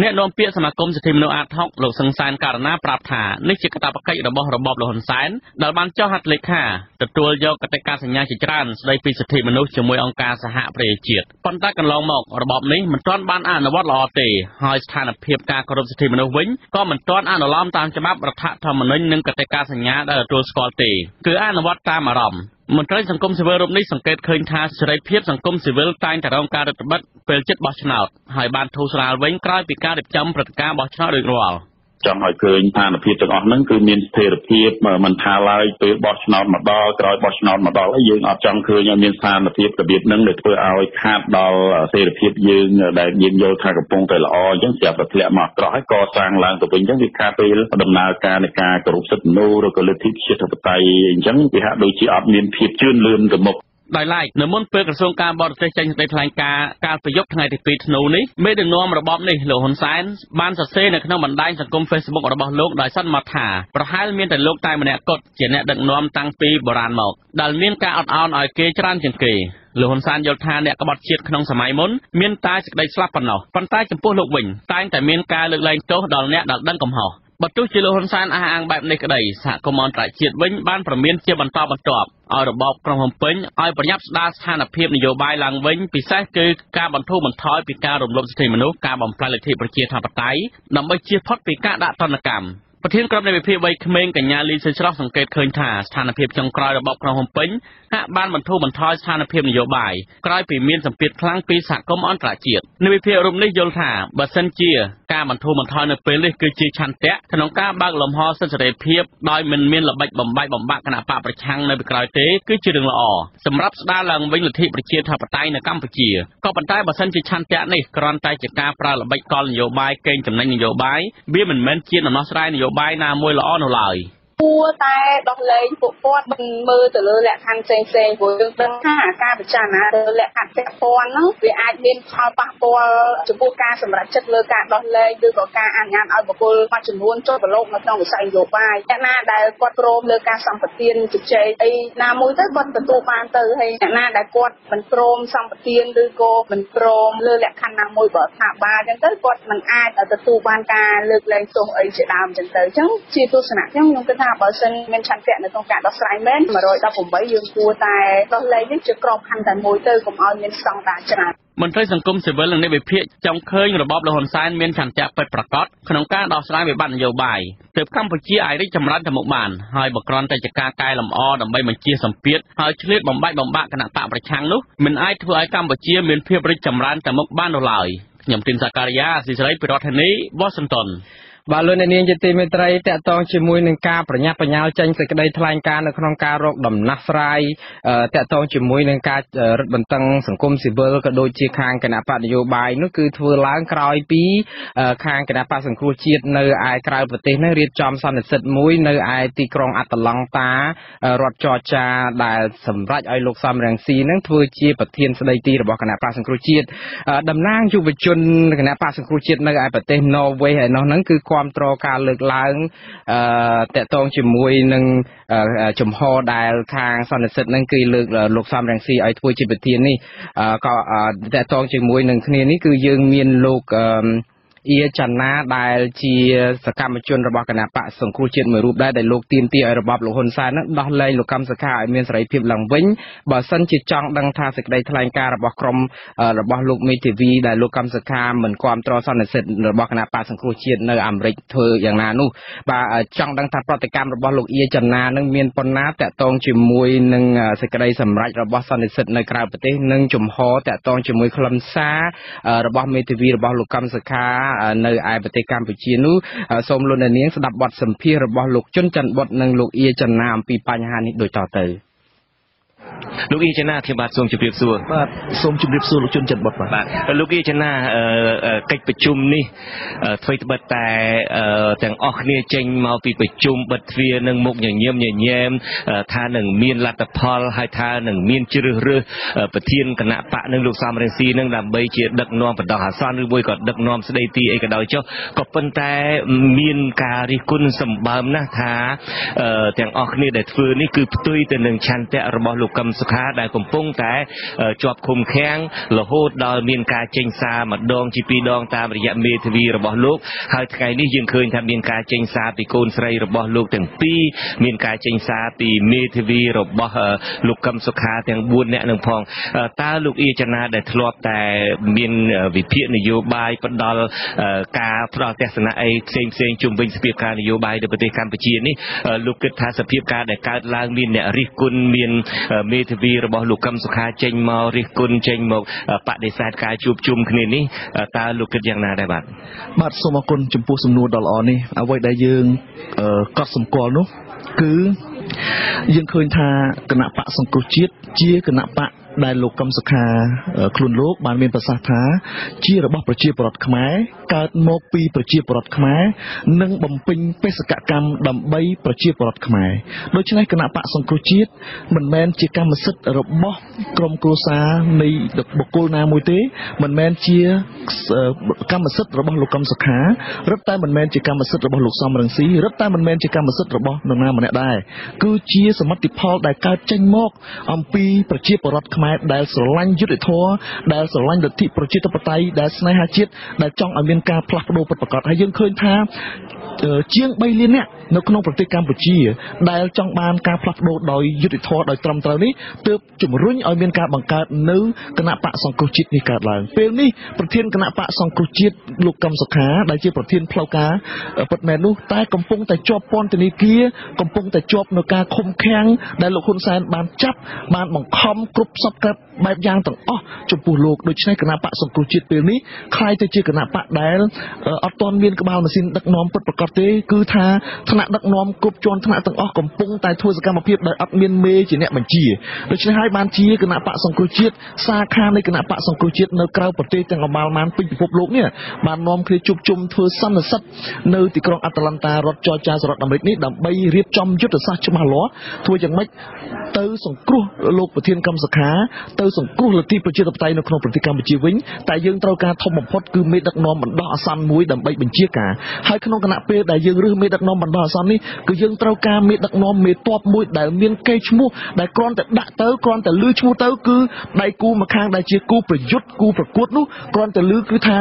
អ្នកនាំពាក្យសមាគមសិទ្ធិមនុស្សអាត6លោកសង្សានករណាប្រាប់ថានេះជាកាតព្វកិច្ចរបស់របបលហ៊ុនសែនដែលបានចុះហត្ថលេខាទទួលយកកតិកាសញ្ញាជាច្រើនស្តីពីសិទ្ធិមនុស្សជាមួយអង្គការសហប្រជាជាតិប៉ុន្តែកន្លងមករបបនេះមិនទាន់បានអនុវត្តល្អទេហើយស្ថានភាពការគោរពសិទ្ធិមនុស្សវិញក៏មិនទាន់អនុលោមតាមច្បាប់រដ្ឋធម្មនុញ្ញនិងកតិកាសញ្ញាដែលទទួលស្គាល់ទេគឺអនុវត្តតាមអារម្មណ៍ មន្ត្រីសង្គមស៊ីវិលរូបនេះសង្កេតឃើញថាសេរីភាពសង្គមស៊ីវិលតែងតែរងការរឹតបន្តឹងពេលជិតបោះឆ្នោតហើយបានធូរស្រាលវិញក្រោយពីការរៀបចំព្រឹត្តិការណ៍បោះឆ្នោតរួចរាល់ ចង់ឲ្យឃើញស្ថានភាពទាំងអស់ហ្នឹងគឺមានស្ថិរភាពមិនថាឡើយពេលបោះឆ្នោតមកដល់ក្រោយបោះឆ្នោតមកដល់ហើយយើងអត់ចង់ឃើញឲ្យមានស្ថានភាពរបៀបហ្នឹងដែលធ្វើឲ្យខាតដល់សេរីភាពយើងដែលយើងយល់ថាកំពុងតែល្អអញ្ចឹងស្រាប់តែធ្លាក់មកក្រោះហើយកសាងឡើងទៅវិញអញ្ចឹងវាខាតពេលដំណើរការនៃការគោរពសិទ្ធិមនុស្សឬក៏លទ្ធិប្រជាធិបតេយ្យអញ្ចឹងវាហាក់ដូចជាអត់មានភាពជឿនលឿនទៅមុខ ដោយឡែកនៅមុនពេលក្រសួងការបរទេសចេញសេចក្តីថ្លែងការណ៍កាលពីយប់ថ្ងៃទី2ធ្នូនេះមេដឹកនាំរបបនេះលោកហ៊ុនសែនបានសរសេរនៅក្នុងបណ្ដាញសង្គម Facebook របស់លោកដោយសន្មតថាប្រហែលមានតែលោកតែម្នាក់គត់ជាអ្នកដឹកនាំតាំងពីបុរាណមកដែលមានការអត់ឱនឲ្យគេច្រើនជាងគេលោកហ៊ុនសែនយល់ថាអ្នកក្បត់ជាតិក្នុងសម័យមុនមានតែសេចក្តីស្លាប់ប៉ុណ្ណោះប៉ុន្តែចំពោះលោកវិញតែងតែមានការលើកលែងទោសដល់អ្នកដែលដឹងកំហុសបើទោះជាលោកហ៊ុនសែនអះអាងបែបនេះក្តីសហគមន៍អន្តរជាតិវិញបានប្រមានជាបន្តបន្ទាប់ ឲ្យរបបក្រុងភ្នំពេញឲ្យប្រញាប់ស្ដារស្ថានភាពនយោបាយឡើងវិញពិសេសគឺការបន្ធូរបន្ថយពីការរំលោភសិទ្ធិមនុស្សការបំផ្លាញលទ្ធិប្រជាធិបតេយ្យដើម្បីជៀសផុតពីការដាក់ទណ្ឌកម្ម ប្រធានក្រុមនៃវិភាគវ័យក្មេងកញ្ញាលីសេស្រស់សង្កេតឃើញថាស្ថានភាពចុងក្រោយរបបក្រុងភ្នំពេញហាក់បានបន្ធូរបន្ថយស្ថានភាពនយោបាយក្រោយពីមានសម្ពាធខ្លាំងពីសហគមន៍អន្តរជាតិនៃវិភាគរូបនេះយល់ថាបើសិនជាការបន្ធូរបន្ថយនៅពេលនេះគឺជាឆន្ទៈក្នុងការបើកលំហសិទ្ធិសេរីភាពដោយមិនមានល្បិចបំបាយបំបាក់គណៈបកប្រឆាំងនៅពីក្រោយទេគឺជារឿងល្អសម្រាប់ស្ដារឡើងវិញលទ្ធិប្រជាធិបតេយ្យនៅកម្ពុជាក៏ប៉ុន្តែបើសិនជាឆន្ទៈនេះគ្រាន់តែជាការប្រើល្បិចកលនយោបាយកេងចំណេញនយោបាយវាមិនមែនជាដំណោះស្រាយនយោបាយណាមួយល្អនោះឡើយ។ គួរតែដោះលែងពួកគាត់មើលទៅលើលក្ខខណ្ឌផ្សេងផ្សេងព្រោះយើងដឹងថាការពិចារណាទៅលក្ខខណ្ឌពាក់ព័ន្ធហ្នឹងវាអាចមានផលប៉ះពាល់ចំពោះការសម្រេចចិត្តលើការដោះលែងឬក៏ការអនុញ្ញាតឲ្យបុគ្គលមួយចំនួនចូលប្រឡូកនៅក្នុងវិស័យនយោបាយអ្នកណាដែលគាត់ព្រមលើការសម្បទានជជែកអីណាមួយទៅគាត់ទទួលបានទៅហើយអ្នកណាដែលគាត់មិនព្រមសម្បទានឬក៏មិនព្រមលើលក្ខខណ្ឌណាមួយបើថាបាលអញ្ចឹងទៅគាត់មិនអាចទទួលបានការលើកលែងទោសអីជាដើមអញ្ចឹងទៅអញ្ចឹងជាទស្សនៈខ្ញុំខ្ញុំគិតថាបើសិនមានឆន្ទៈនៅក្នុងការដោះស្រាយមែន118យើងគួរតែដោះលែងនេះជាក្របខ័ណ្ឌតែមួយទៅកុំឲ្យមានស្តង់ដារច្រើនមន្ត្រីសង្គមស៊ីវិលនិងអ្នកវិភាគចង់ឃើញរបបលហ៊ុនសែនមានឆន្ទៈពិតប្រាកដក្នុងការដោះស្រាយវិបត្តិនយោបាយទើបកម្ពុជាអាចរីកចម្រើនទៅមុខបានហើយបើគ្រាន់តែជាការកែលម្អដើម្បីបញ្ជាសម្ពាធហើយឆ្លៀតបំបាច់បំបាក់គណៈបកប្រឆាំងនោះមិនអាចធ្វើឲ្យកម្ពុជាមានភាពរីកចម្រើនទៅមុខបាននោះឡើយខ្ញុំទីនសាការីយ៉ាស៊ីសេរីពីរដ្ឋធានីវ៉ាស៊ីនតោន បាទលោកអ្នកនាងជាទីមេត្រីតកតងជាមួយនឹងការប្រញាប់ប្រញាល់ចេញសេចក្តីថ្លែងការណ៍នៅក្នុងការរកដំណោះស្រាយតកតងជាមួយនឹងការរឹតបន្តឹងសង្គមស៊ីវិលក៏ដូចជាខាងគណៈបកនយោបាយនោះគឺធ្វើឡើងក្រោយពីខាងគណៈបកសង្គ្រោះជាតិនៅឯក្រៅប្រទេសនោះរៀបចំសន្និសិទមួយនៅឯទីក្រុងអាត្លង់តារដ្ឋចរចាដែលសម្រេចឲ្យលោកសំរងស៊ីនឹងធ្វើជាប្រធានស្ដីទីរបស់គណៈបកសង្គ្រោះជាតិតំណាងយុវជនគណៈបកសង្គ្រោះជាតិនៅឯប្រទេសណ័រវេសឯនោះហ្នឹងគឺគ្រប់គ្រងការលើកឡើងអឺតកតងជាមួយនឹងចំហដែលខាងសន្និសិទនឹងគឺលើកលោកសំរងស៊ីឲ្យធ្វើជាប្រធាននេះក៏តកតងជាមួយនឹងគ្នានេះគឺយើងមានលោកអឺ អៀចាណាដែលជាសកម្មជនរបស់គណៈបកសង្គ្រោះជាតិមួយរូបដែរដែលលោកទៀមទាឲ្យរបបលោកហ៊ុនសែននឹងដោះលែងលោកកម្មសខាឲ្យមានសេរីភាពឡើងវិញបើសិនជាចង់ដឹងថាសេចក្តីថ្លែងការណ៍របស់ក្រុមរបស់លោកមេធាវីដែលលោកកម្មសខាមិនគ្រប់គ្រងសន្និសិទរបស់គណៈបកសង្គ្រោះជាតិនៅអាមេរិកធ្វើយ៉ាងណានោះបាទចង់ដឹងថាប្រតិកម្មរបស់លោកអៀចាណានឹងមានប៉ុណ្ណាតកតងជាមួយនឹងសេចក្តីសម្រេចរបស់សន្និសិទនៅក្រៅប្រទេសនិងជំហរតកតងជាមួយខ្លឹមសាររបស់មេធាវីរបស់លោកកម្មសខានៅឯប្រទេសកម្ពុជានោះសូមលោកអ្នកនាងស្ដាប់បទសម្ភាសន៍របស់លោកជុនច័ន្ទបុតនិងលោកអៀចន្ទណាអំពីបញ្ហានេះដូចតទៅ។ លោកអ៊ីចនាខ្ញុំបាទសូមជម្រាបសួរបាទសូមជម្រាបសួរលោកជនចិត្តបុតបាទបាទលោកអ៊ីចនាកិច្ចប្រជុំនេះធ្វើត្បិតតែទាំងអស់គ្នាចេញមកពីប្រជុំបិទទ្វារនឹងមុខញញឹមញញែមថានឹងមានលទ្ធផលហើយថានឹងមានជ្រើសរើសប្រធានគណៈបកនឹងលោកសំរងស៊ីនឹងដើម្បីជាដឹកនាំបណ្ដោះអាសន្នឬមួយក៏ដឹកនាំស្ដីទីអីក៏ដោយចុះក៏ប៉ុន្តែមានការរិះគន់សម្បើមណាស់ថាទាំងអស់គ្នាដែលធ្វើនេះគឺផ្ទុយទៅនឹងឆន្ទៈរបស់លោកកឹមសុខាដែលកំពុងតែជាប់ឃុំឃាំងរហូតដល់មានការចេញសារម្ដងជាពីរដងតាមរយៈមេធាវីរបស់លោកហើយថ្ងៃនេះយើងឃើញថាមានការចេញសារពីកូនស្រីរបស់លោកទាំងពីរមានការចេញសារពីមេធាវីរបស់លោកកឹមសុខាទាំង4នាក់នឹងផងតើលោកអ៊ីចនាដែលធ្លាប់តែមានវិភាគនយោបាយផ្ដល់ការផ្ដល់ទស្សនៈអីផ្សេងផ្សេងជុំវិញសភាពការនយោបាយនៅប្រទេសកម្ពុជានេះលោកគិតថាសភាពការដែលកើតឡើងមានអ្នករិះគន់មានមេធាវីរបស់លោកកឹមសុខាចេញមករិះគន់ចេញមកបដិសេធការជួបជុំគ្នានេះតើលោកគិតយ៉ាងណាដែរបាទបាទសូមអរគុណចំពោះសំណួរដ៏ល្អនេះអ្វីដែលយើងកត់សម្គាល់នោះគឺយើងឃើញថាគណៈបកសង្គ្រោះជាតិជាគណៈបកដែលលោកកឹមសុខាខ្លួនលោកបានមានប្រសាសន៍ថាជារបស់ប្រជាពលរដ្ឋខ្មែរកើតមកពីប្រជាពលរដ្ឋខ្មែរនិងបំពេញបេសកកម្មដើម្បីប្រជាពលរដ្ឋខ្មែរដូច្នេះគណៈបកសង្គ្រោះជាតិមិនមែនជាកម្មសិទ្ធិរបស់ក្រុមគ្រួសារនៃបុគ្គលណាមួយទេ មិនមែនជាកម្មសិទ្ធិរបស់លោកកឹមសុខារឹតតែមិនមែនជាកម្មសិទ្ធិរបស់លោកសំរងស៊ីរឹតតែមិនមែនជាកម្មសិទ្ធិរបស់នរណាម្នាក់ដែរគឺជាសមិទ្ធផលដែលកើតចេញមក អំពីប្រជាពលរដ្ឋខ្មែរដែលស្រឡាញ់យុត្តិធម៌ដែលស្រឡាញ់លទ្ធិប្រជាធិបតេយ្យដែលស្នេហាជាតិដែលចង់ឲ្យមាការផ្លាស់ប្ដូរពិតប្រាកដហើយយើងឃើញថាជាង3លាននាក់នៅក្នុងប្រទេសកម្ពុជាដែលចង់បានការផ្លាស់ប្ដូរដោយយុត្តិធម៌ដោយត្រឹមត្រូវនេះទើបជំរុញឲ្យមានការបង្កើតនៅគណៈបកសង្គ្រោះជាតិនេះកើតឡើងពេលនេះប្រធានគណៈបកសង្គ្រោះជាតិលោកកឹមសុខាដែលជាប្រធានផ្លូវការពិតមែននោះតែកំពុងតែជាប់ពន្ធនាគារកំពុងតែជាប់នៅការឃុំឃាំងដែលលោកហ៊ុនសែនបានចាប់បានបង្ខំគ្រប់សពគ្រប់បែបយ៉ាងទាំងអស់ចំពោះលោកដូច្នេះគណៈបកសង្គ្រោះជាតិពេលនេះคล้ายទៅជាគណៈបកដែល ែលអត់ទាន់មានក្បាលម៉ាស៊ីនដឹកនាំពិតប្រាកដទេគឺថាថ្នាក់ដឹកនាំគ្រប់ជាន់ថ្នាក់ទាំងអស់កំពុងតែធ្វើសកម្មភាពដោយអត់មានមេជាអ្នកបញ្ជាដូច្នេះហើយបានជាគណៈបកសង្គ្រោះជាតិសាខានៃគណៈបកសង្គ្រោះជាតិនៅក្រៅប្រទេសទាំងអបាលមានពេញពិភពលោកនេះបាននាំគ្នាជួបជុំធ្វើសន្និសិទនៅទីក្រុងអាត្លង់តារដ្ឋច័រចាសហរដ្ឋអាមេរិកនេះដើម្បីរៀបចំយុទ្ធសាស្ត្រច្បាស់លាស់ធ្វើយ៉ាងម៉េចទៅសង្គ្រោះលោកប្រធានកម្មសខាទៅសង្គ្រោះលទ្ធិប្រជាធិបតេយ្យនៅក្នុងប្រទេសកម្ពុជាវិញតែយើងត្រូវការធំបំផុតគឺមេដឹកនាំបណ្ដោះអាសន្នមួយដើម្បីបញ្ជាការហើយក្នុងគណៈពេលដែលយើងរើសមេដឹកនាំបណ្ដោះអាសន្ននេះគឺយើងត្រូវការមេដឹកនាំមេតបមួយដែលមានកេរ្តិ៍ឈ្មោះដែលគ្រាន់តែដាក់ទៅគ្រាន់តែលឺឈ្មោះទៅគឺដៃគូម្ខាងដែលជាគូប្រយុទ្ធគូប្រកួតនោះគ្រាន់តែលឺគឺថា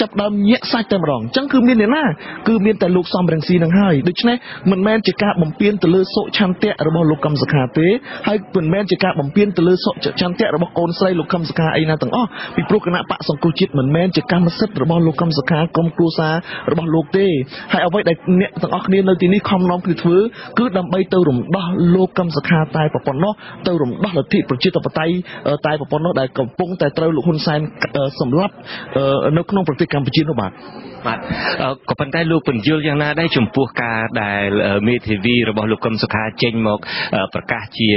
ចាប់ដើមញាក់សាច់តែម្ដងអញ្ចឹងគឺមានអ្នកណាគឺមានតែលោកសំរងស៊ីនឹងហើយដូច្នេះមិនមែនជាការបំពេញទៅលើសុឆន្ទៈរបស់លោកកឹមសុខាទេហើយមិនមែនជាការបំពេញទៅលើសុឆន្ទៈរបស់កូនស្រីលោកកឹមសុខាអីណាទាំងអស់ពីព្រោះគណៈបកសង្គ្រោះជាតិមិនមែនជាកម្មសិទ្ធិរបស់លោកកឹមសុខាក្រុមគ្រួសាររបស់លោកទេហើយអ្វីដែលអ្នកទាំងអស់គ្នានៅទីនេះខំនាំគ្នាធ្វើគឺដើម្បីទៅរំដោះលោកកឹមសុខាតែប៉ុណ្ណោះទៅរំដោះលទ្ធិប្រជាធិបតេយ្យតែប៉ុណ្ណោះដែលកំពុងតែត្រូវលោកហ៊ុនសែនសម្លាប់នៅក្នុងប្រទេសកម្ពុជានោះបាទបាទក៏ប៉ុន្តែលោកបញ្យលយ៉ាងណាដែរចំពោះការដែលមេធាវីរបស់លោកកឹមសុខាចេញមកប្រកាសជា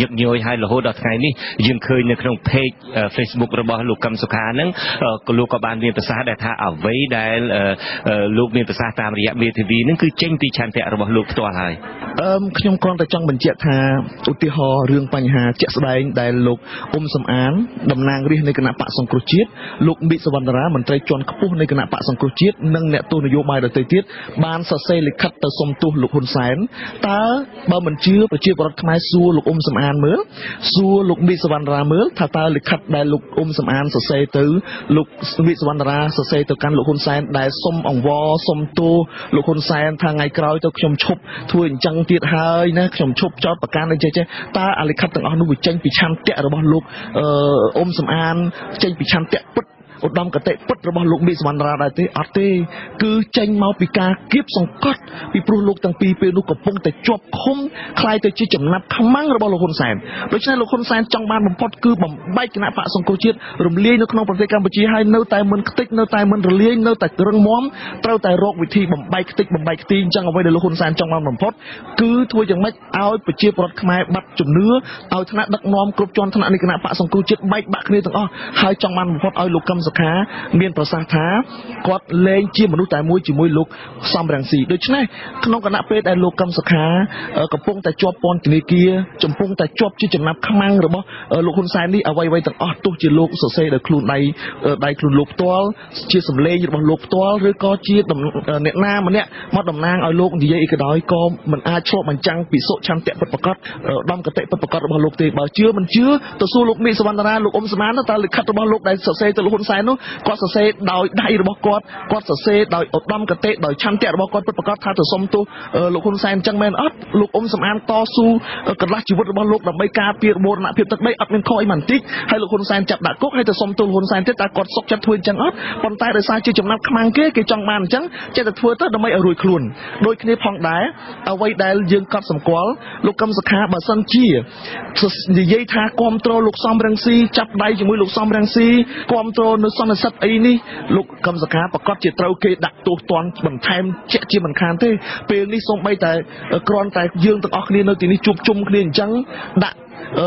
ញឹកញយហើយរហូតដល់ថ្ងៃនេះយើងឃើញនៅក្នុង page Facebook របស់លោកកឹមសុខាហ្នឹងក៏លោកក៏បានមានប្រសាសន៍ដែរថាអ្វីដែលលោកមានប្រសាសន៍តាមរយៈមេធាវីហ្នឹងគឺចេញពីឆន្ទៈរបស់លោកផ្ទាល់ហើយអឺខ្ញុំគ្រាន់តែចង់បញ្ជាក់ថាឧទាហរណ៍រឿងបញ្ហាជាក់ស្ដែងដែលលោកអ៊ុំសំអានតំណាងរាស្ត្រនៃគណៈបកសង្គ្រោះជាតិលោកមិសវណ្ណរាមន្ត្រីជាន់ខ្ពស់នៃគណៈបកសង្គ្រោះជាតិនិងអ្នកទស្សនយោបាយដទៃទៀតបានសរសេរលិខិតទៅសុំទោសលោកហ៊ុនសែនតើបើមិនជឿប្រជាពលរដ្ឋខ្មែរសួរលោកអ៊ុំសំអានមើលសួរលោកមិសវណ្ណរាមើលថាតើលិខិតដែលលោកអ៊ុំសំអានសរសេរទៅលោកមិសវណ្ណរាសរសេរទៅកាន់លោកហ៊ុនសែនដែលសុំអង្វរសុំទោសលោកហ៊ុនសែនថាថ្ងៃក្រោយទៅខ្ញុំឈប់ធ្វើអញ្ចឹងទៀតហើយណាខ្ញុំឈប់ចោតប្រកាន់អីចេះចេះតើអាលិខិតទាំងអស់នោះវាចេញពីឆន្ទៈរបស់លោកអឺអ៊ុំសំអានចេញពីឆន្ទៈពិត ឧត្តមគតិពិតរបស់លោកមីសវណ្ណរាដែរទេអត់ទេ គឺចេញមកពីការគៀបសង្កត់ពីព្រោះលោកទាំងពីរពេលនោះកំពុងតែជាប់ឃុំខ្លាយទៅជាចំណាប់ខ្មាំងរបស់លោកហ៊ុនសែនដូច្នេះលោកហ៊ុនសែនចង់បានបំផុតគឺបំបែកគណៈបកសង្គ្រោះជាតិរំលាយនៅក្នុងប្រទេសកម្ពុជាហើយនៅតែមិនខ្ទេចនៅតែមិនរលាយនៅតែរឹងមាំត្រូវតែរកវិធីបំបែកខ្ទេចបំបែកខ្ទីអញ្ចឹងអ្វីដែលលោកហ៊ុនសែនចង់បានបំផុតគឺធ្វើយ៉ាងម៉េចឲ្យប្រជាពលរដ្ឋខ្មែរបាត់ជំនឿឲ្យថ្នាក់ដឹកនាំគ្រប់ជាន់ថ្នាក់នៃគណៈបកសង្គ្រោះជាតិបែកបាក់គ្នាទាំងអស់ហើយចង់បានបំផុតឲ្យលោកកឹមសុខា មានប្រសាសន៍ថាគាត់លែងជាមនុស្សតែមួយជាមួយលោកសំរងស៊ីដូច្នេះក្នុងគណៈពេលដែលលោកកឹមសុខាកំពុងតែជាប់ពន្ធនាគារកំពុងតែជាប់ជាចំណាប់ខ្មាំងរបស់លោកហ៊ុនសែននេះអ្វីៗទាំងអស់ទោះជាលោកសរសេរដោយខ្លួនដៃដៃខ្លួនលោកផ្ទាល់ជាសម្លេងរបស់លោកផ្ទាល់ឬក៏ជាអ្នកណាម្នាក់មកតំណាងឲ្យលោកនិយាយអីក៏ដោយក៏មិនអាចឆ្លុះបញ្ចាំងពីសុឆន្ទៈពិតប្រាកដដំកតិពិតប្រាកដរបស់លោកទេបើជឿមិនជឿទៅសួរលោកមីសវណ្ណរាលោកអ៊ុំសមានតើលិខិតរបស់លោកដែលសរសេរទៅលោកហ៊ុនសែននោះគាត់សរសេរដោយដៃរបស់គាត់គាត់សរសេរដោយឧត្តមកតេដោយឆន្ទៈរបស់គាត់ពិតប្រាកដថាទៅសុំទោសលោកហ៊ុនសែនអញ្ចឹងមែនអត់លោកអ៊ុំសំអានតស៊ូកន្លះជីវិតរបស់លោកដើម្បីការពារបូរណភាពទឹកដីអត់មានខុសអីបន្តិចហើយលោកហ៊ុនសែនចាប់ដាក់គុកហើយទៅសុំទោសលោកហ៊ុនសែនទៀតតែគាត់សុកចិត្តធ្វើអញ្ចឹងអត់ប៉ុន្តែដោយសារជាចំណាប់ខ្មាំងគេគេចង់បានអញ្ចឹងចេះតែធ្វើទៅដើម្បីឲ្យរួចខ្លួនដូចគ្នាផងដែរអ្វីដែលយើងកត់សម្គាល់លោកកឹមសុខាបើសិនជានិយាយថាគ្រប់គ្រងលោកសំរងស៊ីចាប់ដៃជាមួយលោកសំរងស៊ីគ្រប់គ្រងនៅសន្និសិទអីនេះលោកកឹមសុខាប្រកាសជាត្រូវគេដាក់ទោសទណ្ឌបន្ថែមជាក់ជាមិនខានទេពេលនេះសូម្បីតែគ្រាន់តែយើងទាំងអស់គ្នានៅទីនេះជួបជុំគ្នាអញ្ចឹងដាក់ អឺ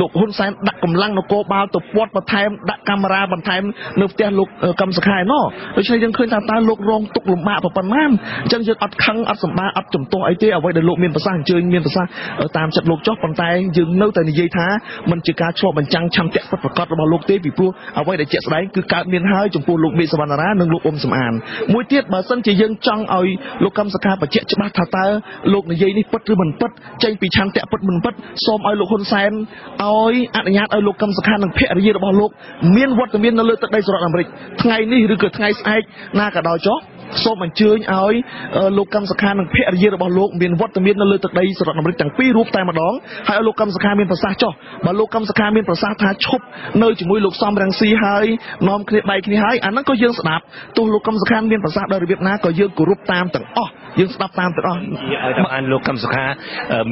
លោកហ៊ុនសែនដាក់កម្លាំងនគរបាលទៅពាត់បន្ថែមដាក់កាមេរ៉ាបន្ថែមនៅផ្ទះលោកកឹមសុខាឯណោះដូច្នេះយើងឃើញថាតើលោករងទុកលំបាកប៉ុណ្ណាអញ្ចឹងយើងអត់ខឹងអត់សម្បាអត់ចំទាស់អីទេអ្វីដែលលោកមានប្រសាសន៍អញ្ជើញមានប្រសាសន៍តាមចិត្តលោកចុះប៉ុន្តែយើងនៅតែនិយាយថាมันជាការឆ្លុះបញ្ចាំងឆន្ទៈពិតប្រាកដរបស់លោកទេពីព្រោះអ្វីដែលជាក់ស្ដែងគឺកើតមានហើយចំពោះលោកមេសវណ្ណារានិងលោកអ៊ុំសំអានមួយទៀតបើសិនជាយើងចង់ឲ្យលោកកឹមសុខាបញ្ជាក់ច្បាស់ថាតើលោកនិយាយនេះពិតឬមិនពិតចេញពីឆន្ទៈពិតមិនពិតសូមឲ្យលោកហ៊ុនសែនឲ្យអនុញ្ញាតឲ្យលោកកឹមសុខានិងភរិយារបស់លោកមានវត្តមាននៅលើទឹកដីសហរដ្ឋអាមេរិកថ្ងៃនេះឬក៏ថ្ងៃស្អែកណាក៏ដោយចុះ សូមអញ្ជើញឲ្យលោកកឹមសុខានិងភរិយារបស់លោកមានវត្តមាននៅលើទឹកដីសហរដ្ឋអាមេរិកទាំងពីររូបតែម្ដងហើយឲ្យលោកកឹមសុខាមានប្រសាសន៍ចុះបើលោកកឹមសុខាមានប្រសាសន៍ថាឈប់នៅជាមួយលោកសំរងស៊ីហើយនាំគ្នាបែកគ្នាហើយអាហ្នឹងក៏យើងស្ដាប់ទោះលោកកឹមសុខាមានប្រសាសន៍ដោយរបៀបណាក៏យើងគោរពតាមទាំងអស់យើងស្ដាប់តាមទាំងអស់ឲ្យតែបានលោកកឹមសុខា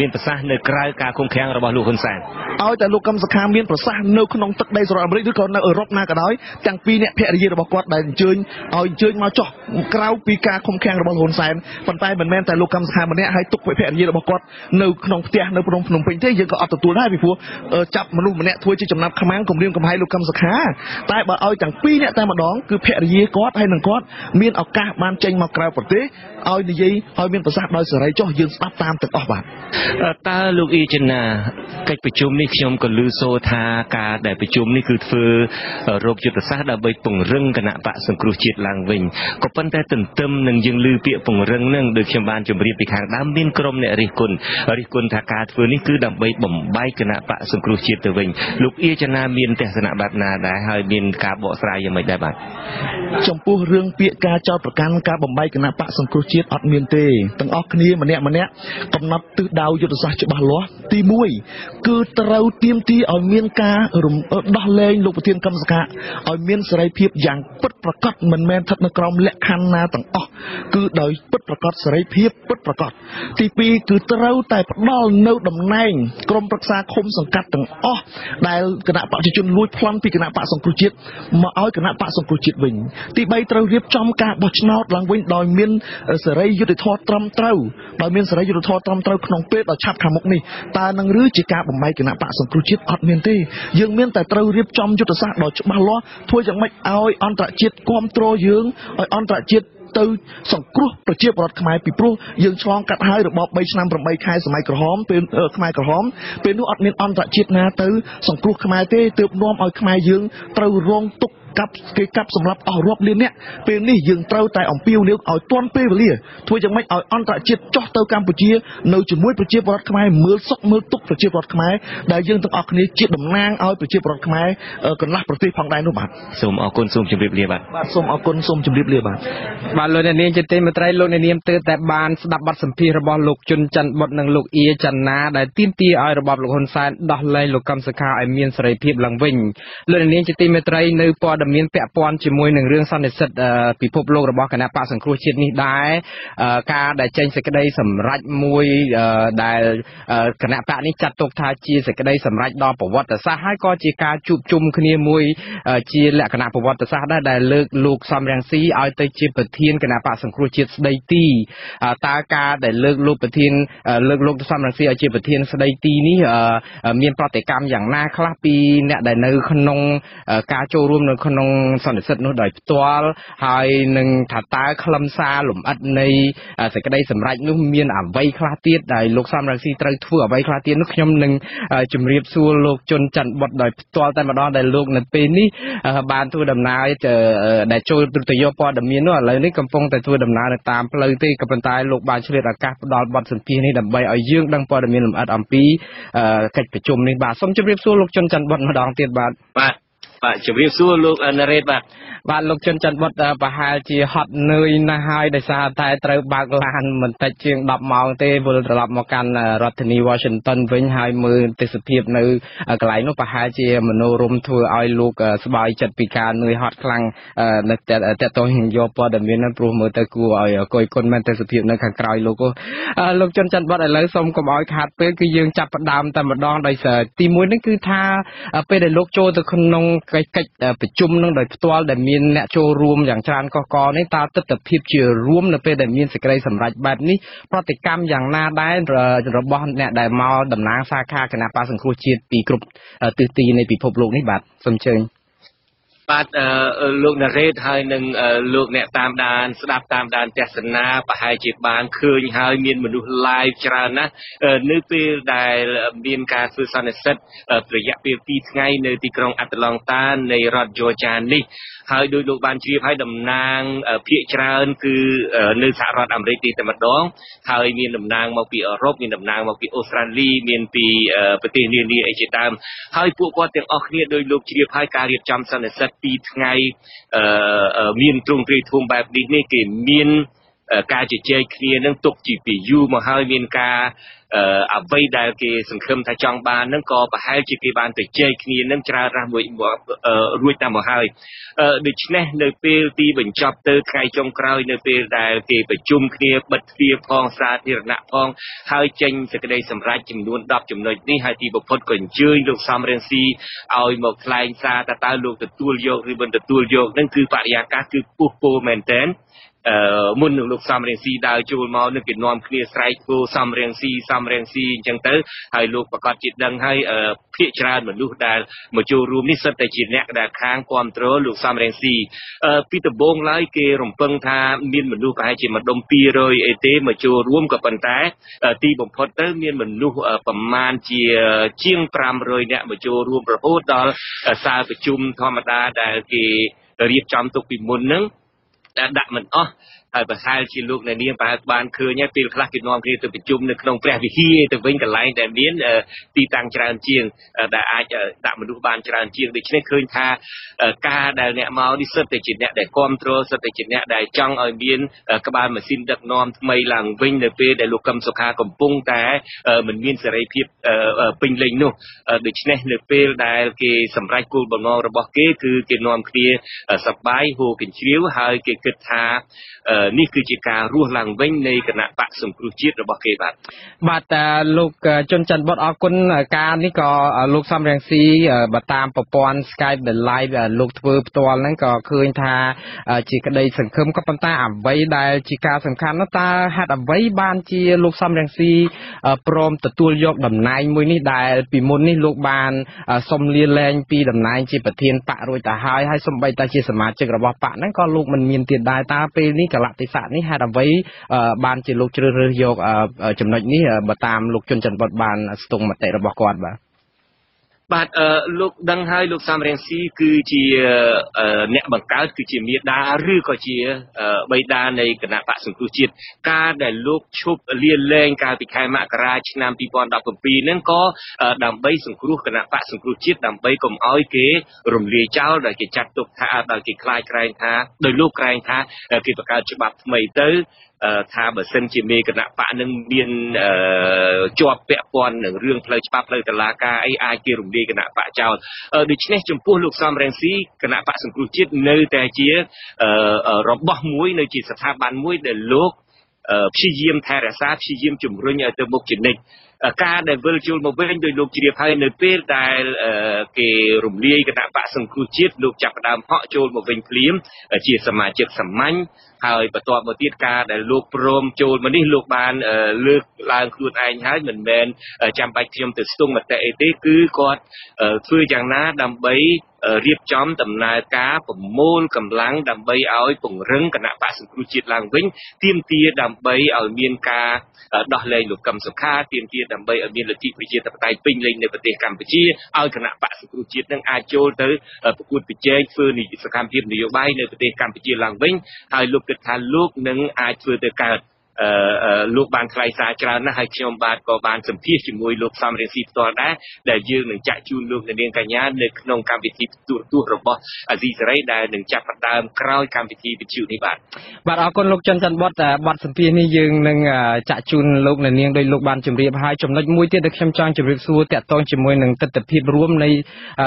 មានប្រសាសន៍នៅក្រៅការគុំឃាំងរបស់លោកហ៊ុនសែនឲ្យតែលោកកឹមសុខាមានប្រសាសន៍នៅក្នុងទឹកដីសហរដ្ឋអាមេរិកឬក៏នៅអឺរ៉ុបណាក៏ដោយទាំងពីរអ្នកភរិយារបស់គាត់ដែលអញ្ជើញឲ្យអញ្ជើញមកចុះក្រៅពីការគុំឃាំងរបស់ហ៊ុនសែនប៉ុន្តែមិនមែនតែលោកកឹមសុខាម្នាក់ហើយទុកវិភរិយារបស់គាត់នៅក្នុងផ្ទះនៅភ្នំភ្នំពេញទេយើងក៏អត់ទទួលដែរពីព្រោះចាប់មនុស្សម្នាក់ធ្វើជាចំណាប់ខ្មាំងគំរាមកំហែងលោកកឹមសុខាតែបើឲ្យទាំងពីរអ្នកតែម្ដងគឺភរិយាគាត់ហើយនឹងគាត់មានឱកាសបានចេញមកក្រៅប្រទេសឲ្យនិយាយឲ្យមានប្រសាសន៍ដោយសេរីចុះយើងស្ដាប់តាមទាំងអស់បាទតើលោកអ៊ីចិណាកិច្ចប្រជុំនេះខ្ញុំក៏ឮសូរថាការដែលប្រជុំនេះគឺធ្វើរោគយុទ្ធសាស្ត្រដើម្បីពង្រឹងគណៈបកសង្គ្រោះជាតិឡើងវិញក៏ប៉ុន្តែទន្ទឹមនឹងយើងឮពាក្យពង្រឹងនឹងដូចខ្ញុំបានជម្រាបពីខាងដើមមានក្រុមអ្នករិះគន់រិះគន់ថាការធ្វើនេះគឺដើម្បីបំបែកគណៈបកសង្គ្រោះជាតិទៅវិញលោកអ៊ីចិណាមានទស្សនៈបែបណាដែរហើយមានការបកស្រាយយ៉ាងម៉េចដែរបាទចំពោះរឿងពាក្យការចោទប្រកាន់ការបំបែកគណៈបកសង្គ្រោះជាតិអត់មានទេទាំងអស់គ្នាម្នាក់ម្នាក់កំណត់ទិសដៅយុទ្ធសាស្ត្រច្បាស់លាស់ទី1គឺត្រូវទៀមទីឲ្យមានការរំដោះលែងលោកប្រធានកម្មសខាឲ្យមានសេរីភាពយ៉ាងពិតប្រាកដមិនមែនស្ថិតនៅក្រោមលក្ខខណ្ឌណាទាំងអស់គឺដោយពិតប្រាកដសេរីភាពពិតប្រាកដទី2គឺត្រូវតែផ្ដល់នៅតំណែងក្រុមប្រឹក្សាឃុំសង្កាត់ទាំងអស់ដែលគណៈបព្វជិជនលួចប្លន់ពីគណៈបកសង្គ្រោះជាតិមកឲ្យគណៈបកសង្គ្រោះជាតិវិញទី3ត្រូវរៀបចំការបោះឆ្នោតឡើងវិញដោយមានសេរីយុត្តិធម៌ត្រឹមត្រូវដោយមានសេរីយុត្តិធម៌ត្រឹមត្រូវក្នុងពេលដ៏ឆាប់ខាងមុខនេះតើនឹងឬជាការបំបីគណៈបកសង្គ្រោះជាតិអត់មានទេយើងមានតែត្រូវរៀបចំយុទ្ធសាស្ត្រដ៏ច្បាស់លាស់ធ្វើយ៉ាងម៉េចឲ្យអន្តរជាតិគ្រប់គ្រងយើងឲ្យអន្តរជាតិ ទៅសង្គ្រោះប្រជាពលរដ្ឋខ្មែរពីព្រោះយើងឆ្លងកាត់ហើយរបប3ឆ្នាំ8ខែសម័យក្រហមពេលខ្មែរក្រហមពេលនោះអត់មានអន្តរជាតិណាទៅសង្គ្រោះខ្មែរទេទើបនាំឲ្យខ្មែរយើងត្រូវរងទុក្ខ កាប់គេកាប់សម្លាប់អស់រាប់លានអ្នកពេលនេះយើងត្រូវតែអំពាវនាវឲ្យទាន់ពេលវេលាធ្វើយ៉ាងម៉េចឲ្យអន្តរជាតិចោះទៅកម្ពុជានៅជាមួយប្រជាពលរដ្ឋខ្មែរមើលសុខមើលទុកប្រជាពលរដ្ឋខ្មែរដែលយើងទាំងអស់គ្នាជាតំណាងឲ្យប្រជាពលរដ្ឋខ្មែរកន្លះប្រទេសផងដែរនោះបាទសូមអរគុណសូមជម្រាបលាបាទបាទសូមអរគុណសូមជម្រាបលាបាទបាទលោកអ្នកនាងជាទីមេត្រីលោកអ្នកនាងទើបតែបានស្ដាប់បទសម្ភាសន៍របស់លោកជុនច័ន្ទបុតនិងលោកអៀច័ន្ទណាដែលទាមទារឲ្យរបបលោកហ៊ុនសែនដោះលែងលោកកឹមសុខាឲ្យមានសេរីភាពឡើងវិញលោកអ្នកនាងជាទីមេត្រីនៅព័ត៌មានពាក់ព័ន្ធជាមួយនឹងរឿងសន្និសិទពិភពលោករបស់គណៈបកសង្គ្រោះជាតិនេះដែរការដែលចេញសេចក្តីសម្រេចមួយដែលគណៈបកនេះចាត់ទុកថាជាសេចក្តីសម្រេចដ៏ប្រវត្តិសាស្ត្រហើយក៏ជាការជួបជុំគ្នាមួយជាលក្ខណៈប្រវត្តិសាស្ត្រដែរដែលលើកលោកសំរងស៊ីឲ្យទៅជាប្រធានគណៈបកសង្គ្រោះជាតិស្ដីទីតើការដែលលើកលោកប្រធានលើកលោកសំរងស៊ីឲ្យជាប្រធានស្ដីទីនេះមានប្រតិកម្មយ៉ាងណាខ្លះពីអ្នកដែលនៅក្នុងការចូលរួមនៅក្នុងសន្និសិទនោះដោយផ្ទាល់ហើយនឹងថាតើខ្លឹមសារលំអិតនៃសេចក្តីសម្រេចនោះមានអ្វីខ្លះទៀតដែលលោកសំរងស៊ីត្រូវធ្វើអ្វីខ្លះទៀតនោះខ្ញុំនឹងជម្រាបសួរលោកជុនច័ន្ទបុតដោយផ្ទាល់តែម្ដងដែលលោកនៅពេលនេះបានធ្វើដំណើរដែលចូលទៅយកព័ត៌មាននោះឥឡូវនេះកំពុងតែធ្វើដំណើរនៅតាមផ្លូវទេក៏ប៉ុន្តែលោកបានឆ្លៀតឱកាសផ្ដល់បទសម្ភាសន៍នេះដើម្បីឲ្យយើងដឹងព័ត៌មានលម្អិតអំពីកិច្ចប្រជុំនេះបាទសូមជម្រាបសួរលោកជុនច័ន្ទបុតម្ដងទៀតបាទបាទ បាទជម្រាបសួរលោកណារ៉េតបាទបាទលោកជុនច័ន្ទបុតប្រហែលជាហត់នឿយណាស់ហើយដោយសារតែត្រូវបើកឡានមិនតិចជាង10ម៉ោងទេវិលត្រឡប់មកកាន់រដ្ឋធានី Washington វិញហើយមើលទេសភាពនៅកន្លែងនោះប្រហែលជាមនោរម្យធ្វើឲ្យលោកស្បើយចិត្តពីការនឿយហត់ខ្លាំងនៅតតងយកព័ត៌មាននោះព្រោះមើលទៅគួរឲ្យអគុយគុណមែនទេសភាពនៅខាងក្រោយលោកលោកជុនច័ន្ទបុតឥឡូវសូមកុំឲ្យខាតពេលគឺយើងចាប់ផ្ដើមតែម្ដងដោយសារទីមួយនេះគឺថាពេលដែលលោកចូលទៅក្នុងកិច្ចប្រជុំនឹងដោយផ្ទាល់ដែលមានអ្នកចូលរួមយ៉ាងច្រើនកកកនេះតើទស្សនវិជ្ជាជារួមនៅពេលដែលមានសេចក្តីសម្រេចបែបនេះប្រតិកម្មយ៉ាងណាដែររបស់អ្នកដែលមកតំណាងសាខាគណៈបកសង្គ្រោះជាតិពីគ្រប់ទិសទីនៃពិភពលោកនេះបាទសូមអញ្ជើញ បាទលោកណារ៉េតហើយនឹងលោកអ្នកតាមដានស្ដាប់តាមដានទស្សនាប្រហែលជាបានឃើញហើយមានមនុស្ស live ច្រើនណាស់នៅពេលដែលមានការធ្វើសន្និសិទរយៈពេល2ថ្ងៃនៅទីក្រុងអាត្លង់តានៃរដ្ឋ Georgia នេះហើយដោយលោកបានជ្រាបហើយតំណាងភាគច្រើនគឺនៅសហរដ្ឋអាមេរិកទីតែម្ដងហើយមានតំណាងមកពីអឺរ៉ុបមានតំណាងមកពីអូស្ត្រាលីមានពីប្រទេសនានាអីជាដើមហើយពួកគាត់ទាំងអស់គ្នាដោយលោកជ្រាបហើយការរៀបចំសន្និសិទ2ថ្ងៃមានទ្រង់ទ្រាយធំបែបនេះនេះគេមាន ការជជែកគ្នានឹងទុកជាពីយូរមកហើយមានការអ្វីដែលគេសង្ឃឹមថាចង់បាននឹងក៏ប្រហែលជាគេបានទៅជែកគ្នានឹងច្រើនណាស់មួយរួចតាមមកហើយដូច្នេះនៅពេលទីបញ្ចប់ទៅថ្ងៃចុងក្រោយនៅពេលដែលគេប្រជុំគ្នាបិទទ្វារផងសាធារណៈផងហើយចេញសេចក្តីសម្រេចចំនួន10ចំណុចនេះហើយទីបំផុតក៏អញ្ជើញលោកសំរៀងស៊ីឲ្យមកថ្លែងសារតើតើលោកទទួលយកឬមិនទទួលយកនឹងគឺបរិយាកាសគឺពុះពោមែនតើ អឺមុននឹងលោកសំរៀងស៊ីដើរចូលមកនឹងគេនាំគ្នាស្រែកគោសំរៀងស៊ីសំរៀងស៊ីអញ្ចឹងទៅហើយលោកប្រកាសជាដឹងហើយភាកច្រើនមនុស្សដែលមកចូលរួមនេះសិតតែជាអ្នកដែលខាងគ្រប់គ្រងលោកសំរៀងស៊ីពីដំបូងឡើយគេរំពឹងថាមានមនុស្សប្រហែលជាមួយដុំ200អីទេមកចូលរួមក៏ប៉ុន្តែទីបំផុតទៅមានមនុស្សប្រមាណជាជាង500អ្នកមកចូលរួមរហូតដល់សាលប្រជុំធម្មតាដែលគេរៀបចំទុកពីមុនហ្នឹង ដាក់មិនអស់ ហើយប្រហែលជាលោកអ្នកនាងប្រហែលបានឃើញពេលខ្លះគេនាំគ្នាទៅប្រជុំនៅក្នុងព្រះវិហារទៅវិញកន្លែងដែលមានទីតាំងច្រើនជាងដែលអាចដាក់មនុស្សបានច្រើនជាងដូច្នេះឃើញថាការដែលអ្នកមកនេះសិតតែជាអ្នកដែលគ្រប់គ្រងសិតតែជាអ្នកដែលចង់ឲ្យមានក្បាលម៉ាស៊ីនដឹកនាំថ្មីឡើងវិញនៅពេលដែលលោកកឹមសុខាកំពុងតែមិនមានសេរីភាពពេញលេញនោះដូច្នេះនៅពេលដែលគេសម្រេចគោលបំណងរបស់គេគឺគេនាំគ្នាសប្បាយហូរកញ្ជ្រៀវហើយគេគិតថានេះគឺជាការរស់ឡើងវិញនៃគណៈបកសង្គ្រោះជាតិរបស់គេបាទបាទលោកជុនច័ន្ទបុតអរគុណការនេះក៏លោកសំរងស៊ីបើតាមប្រព័ន្ធ Skype the live លោកធ្វើផ្ទាល់ហ្នឹងក៏ឃើញថា ជាក្តីសង្ឃឹមក៏ប៉ុន្តែអ្វីដែលជាការសំខាន់នោះតើហេតុអ្វីបានជាលោកសំរងស៊ីព្រមទទួលយកតំណែងមួយនេះដែលពីមុននេះលោកបានសុំលាលែងពីតំណែងជាប្រធានបករួចទៅហើយហើយសំបីតែជាសមាជិករបស់បកហ្នឹងក៏លោកមិនមានទៀតដែរតើពេលនេះកលៈៈទេសៈនេះហេតុអ្វីបានជាលោកជ្រើសរើសយកចំណុចនេះបើតាមលោកជុនច័ន្ទបុតបានស្ទង់មតិរបស់គាត់បាទ បាទអឺលោកដឹងហើយលោកសំរៀងស៊ីគឺជាអ្នកបង្កើតគឺជាមេដាឬក៏ជាបិតានៃគណៈបកសង្គ្រោះជាតិការដែលលោកឈប់លាលែងកាលពីខែមករាឆ្នាំ2017ហ្នឹងក៏ដើម្បីសង្គ្រោះគណៈបកសង្គ្រោះជាតិដើម្បីកុំឲ្យគេរំលាយចោលដែលគេចាត់ទុកថាដោយគេខ្លាចក្រែងថាដោយលោកក្រែងថាគេបង្កើតច្បាប់ថ្មីទៅ ថាបើសិនជាមេគណៈបកនឹងមានជាប់ពាក់ព័ន្ធនឹងរឿងផ្លូវច្បាប់ផ្លូវតុលាការអីអាចគេរំលាយគណៈបកចោលដូច្នេះចំពោះលោកសំរងស៊ីគណៈបកសង្គ្រោះជាតិនៅតែជារបស់មួយនៅជាស្ថាប័នមួយដែលលោកព្យាយាមថែរក្សាព្យាយាមជំរុញឲ្យទៅមុខជានិច្ច ការដែលវិលជុលមកវិញដោយលោកជ្រាបហើយនៅពេលដែលគេរំលាយគណៈបកសង្គ្រោះជាតិលោកចាប់ផ្ដើមហក់ចូលមកវិញភ្លាមជាសមាជិកសាមញ្ញហើយបន្ទាប់មកទៀតការដែលលោកព្រមចូលមកនេះលោកបានលើកឡើងខ្លួនឯងហើយមិនមែនចាំបាច់ខ្ញុំទៅស្ទង់មតិអីទេគឺគាត់ធ្វើយ៉ាងណាដើម្បី រៀបចំដំណើរការប្រមូលកម្លាំងដើម្បីឲ្យពង្រឹងគណៈបកសង្គ្រោះជាតិឡើងវិញទៀមទាដើម្បីឲ្យមានការដោះលែងលោកកឹមសុខាទៀមទាដើម្បីឲ្យមានលទ្ធិប្រជាធិបតេយ្យពេញលេញនៅប្រទេសកម្ពុជាឲ្យគណៈបកសង្គ្រោះជាតិនឹងអាចចូលទៅប្រកួតប្រជែងធ្វើសកម្មភាពនយោបាយនៅប្រទេសកម្ពុជាឡើងវិញហើយលោកគិតថាលោកនឹងអាចធ្វើទៅកើតអឺ លោកបានថ្លែងសារច្រើនណាស់ហើយខ្ញុំបាទក៏បានសម្ភាសជាមួយលោកសំរៀងស៊ីផ្ទាល់ដែរដែលយើងនឹងចាក់ជូនលោកនាងកញ្ញានៅក្នុងកម្មវិធីទូរទស្សន៍របស់អាស៊ីសេរីដែលនឹងចាប់ផ្ដើមក្រោយកម្មវិធីវិទ្យុនេះបាទបាទអរគុណលោកច័ន្ទច័ន្ទបតបទសម្ភាសនេះយើងនឹងចាក់ជូនលោកនាងដោយលោកបានជម្រាបហើយចំណុចមួយទៀតដែលខ្ញុំចង់ជម្រាបសួរតាក់ទងជាមួយនឹងទស្សនវិជ្ជារួមនៃ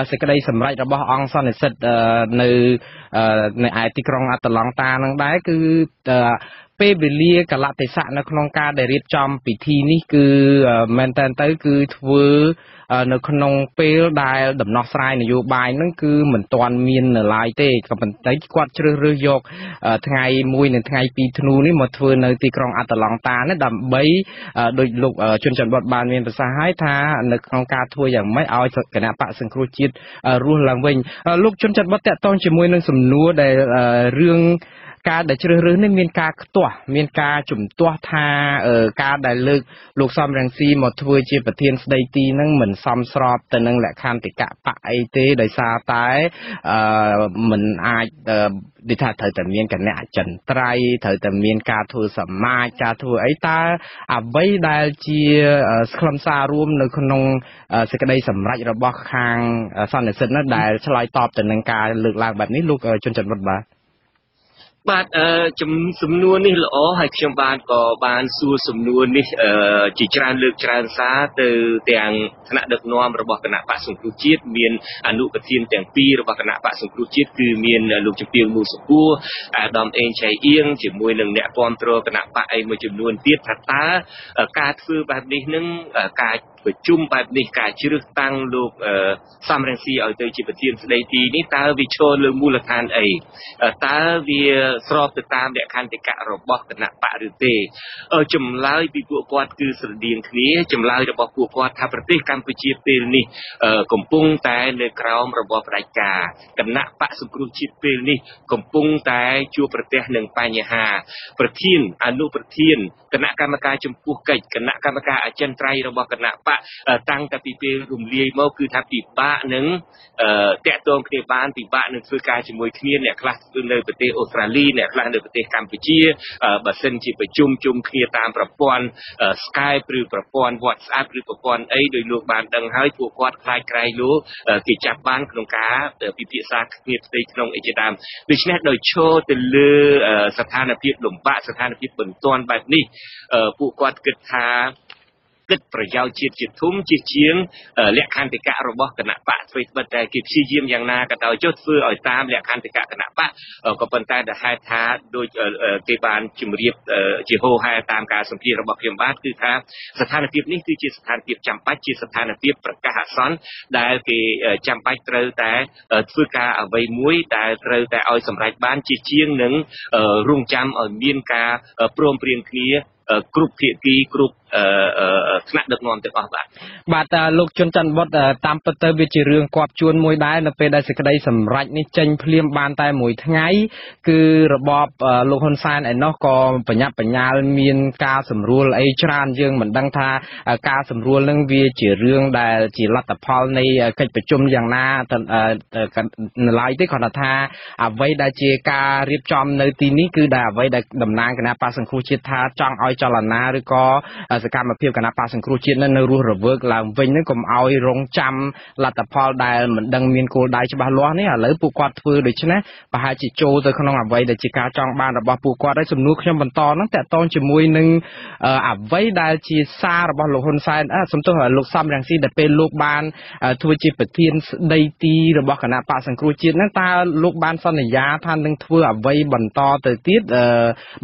សេចក្តីសម្រេចរបស់អង្គសន្និសិទនៅនៅឯទីក្រុងអាត្លង់តានឹងដែរគឺ ពេលវេលាកលៈទេសៈនៅក្នុងការដែលរៀបចំពិធីនេះគឺមែនតើទៅគឺធ្វើនៅក្នុងពេលដែលដំណោះស្រាយនយោបាយហ្នឹងគឺមិនទាន់មាននៅឡើយទេក៏ប៉ុន្តែគាត់ជ្រើសរើសយកថ្ងៃ1និងថ្ងៃ2ធ្នូនេះមកធ្វើនៅទីក្រុងអាត្លង់តានេះដើម្បីដោយលោកជនច័ន្ទបតបានមានប្រសាសន៍ហើយថានៅក្នុងការធ្វើយ៉ាងម៉េចឲ្យគណៈបកសង្គ្រោះជាតិរស់ឡើងវិញលោកជនច័ន្ទបតតកតងជាមួយនឹងសំណួរដែលរឿង ការដែលជ្រើសរើសនេះមានការខ្ទាស់មានការជំទាស់ថាការដែលលើកលោកសំរងស៊ីមកធ្វើជាប្រធានស្ដីទីនឹងមិនសមស្របទៅនឹងលក្ខន្តិកៈបកអីទេដោយសារតែអឺមិនអាចដូចថាត្រូវតែមានគណៈចិនត្រៃត្រូវតែមានការធ្វើសមាជការធ្វើអីតើអ្វីដែលជាខ្លឹមសាររួមនៅក្នុងសេចក្តីសម្រេចរបស់ខាងសន្និសិទនោះដែលឆ្លើយតបទៅនឹងការលើកឡើងបែបនេះលោកជុនច័ន្ទវុឌ្ឍបាទ បាទអឺសំណួរនេះល្អហើយខ្ញុំបាទក៏បានសួរសំណួរនេះអឺជាច្រើនលើកច្រើនសារទៅទាំងថ្នាក់ដឹកនាំរបស់គណៈបកសង្គ្រោះជាតិមានអនុប្រធានទាំងពីររបស់គណៈបកសង្គ្រោះជាតិគឺមានលោកជំទាវមូសុគួរអាដាមអេងឆៃអៀងជាមួយនឹងអ្នកគ្រប់គ្រងគណៈបកអីមួយចំនួនទៀតថាតើការធ្វើបែបនេះនឹងការប្រជុំបែបនេះការជ្រើសតាំងលោកសំរងស៊ីឲ្យទៅជាប្រធានស្ដីទីនេះតើវាឈរលើមូលដ្ឋានអីតើវាស្របទៅតាមលក្ខន្តិកៈរបស់គណៈបកឬទេចម្លើយពីពួកគាត់គឺស្រដៀងគ្នាចម្លើយរបស់ពួកគាត់ថាប្រទេសកម្ពុជាពេលនេះកំពុងតែនៅក្រោមរបបផ្ដាច់ការគណៈបកសង្គ្រោះជាតិពេលនេះកំពុងតែជួបប្រទះនឹងបញ្ហា ប្រធានអនុប្រធានគណៈកម្មការចំពោះកិច្ចគណៈកម្មការអចិន្ត្រៃយ៍របស់គណៈបកតាំងតែពីពេលរំលាយមកគឺថាពិបាកនឹងតាក់ទងគ្នាបានពិបាកនឹងធ្វើការជាមួយគ្នាអ្នកខ្លះនៅប្រទេសអូស្ត្រាលីអ្នកខ្លះនៅប្រទេសកម្ពុជាបើសិនជាប្រជុំជុំគ្នាតាមប្រព័ន្ធ Skype ឬប្រព័ន្ធ WhatsApp ឬប្រព័ន្ធអីដោយលោកបានដឹងហើយពួកគាត់ខ្លាចក្រែងលោកគេចាប់បានក្នុងការពិភាក្សាគ្នាផ្ទៃក្នុងអីជាដើមដូច្នេះដោយឈរទៅលើស្ថានភាពលំបាកស្ថានភាពបន្ទាន់បែបនេះពួកគាត់គិតថា គិតប្រយោជន៍ជាតិជាធំជាជាងលក្ខន្តិកៈរបស់គណៈបកធ្វើត្បិតតែគេព្យាយាមយ៉ាងណាក៏ដោយចុះធ្វើឲ្យតាមលក្ខន្តិកៈគណៈបកក៏ប៉ុន្តែដែលហេតុថាដូចគេបានជម្រាបជាហោហែតាមការសម្ភាសរបស់ខ្ញុំបាទគឺថាស្ថានភាពនេះគឺជាស្ថានភាពចាំបាច់ជាស្ថានភាពប្រកាសអាសន្នដែលគេចាំបាច់ត្រូវតែធ្វើការអ្វីមួយដែលត្រូវតែឲ្យសម្រេចបានជាជាងនឹងរងចាំឲ្យមានការព្រមព្រៀងគ្នាគ្រប់ភាគីគ្រប់ ថ្នាក់ដឹកនាំទាំងអស់បាទបាទតើលោកជុនច័ន្ទបុតតាមពិតទៅវាជារឿងគប់ជួនមួយដែរនៅពេលដែលសេចក្តីសម្រេចនេះចេញភ្លាមបានតែមួយថ្ងៃគឺរបបលោកហ៊ុនសែនឯណោះក៏បញ្ញាប់បញ្ញាលមានការសម្រួលអីច្រើនយើងមិនដឹងថាការសម្រួលនឹងវាជារឿងដែលជាលទ្ធផលនៃកិច្ចប្រជុំយ៉ាងណានៅឡើយទេគ្រាន់តែថាអ្វីដែលជាការរៀបចំនៅទីនេះគឺដែលអ្វីដែលតំណាងគណៈបកសង្គ្រោះជាតិថាចង់ឲ្យចលនាឬក៏សកម្មភាពគណៈបកសង្គ្រោះជាតិនៅរស់រវើកឡើងវិញនឹងកុំឲ្យរងចាំលទ្ធផលដែលមិនដឹងមានគោលដៅច្បាស់លាស់នេះឥឡូវពួកគាត់ធ្វើដូច្នេះប្រហែលជាចូលទៅក្នុងអ្វីដែលជាការចង់បានរបស់ពួកគាត់ហើយសំណួរខ្ញុំបន្តហ្នឹងតកតងជាមួយនឹងអ្វីដែលជាសាររបស់លោកហ៊ុនសែនសំទោសលោកសំរងស៊ីដែលពេលលោកបានធ្វើជាប្រធានស្ដីទីរបស់គណៈបកសង្គ្រោះជាតិហ្នឹងតើលោកបានសន្យាថានឹងធ្វើអ្វីបន្តទៅទៀត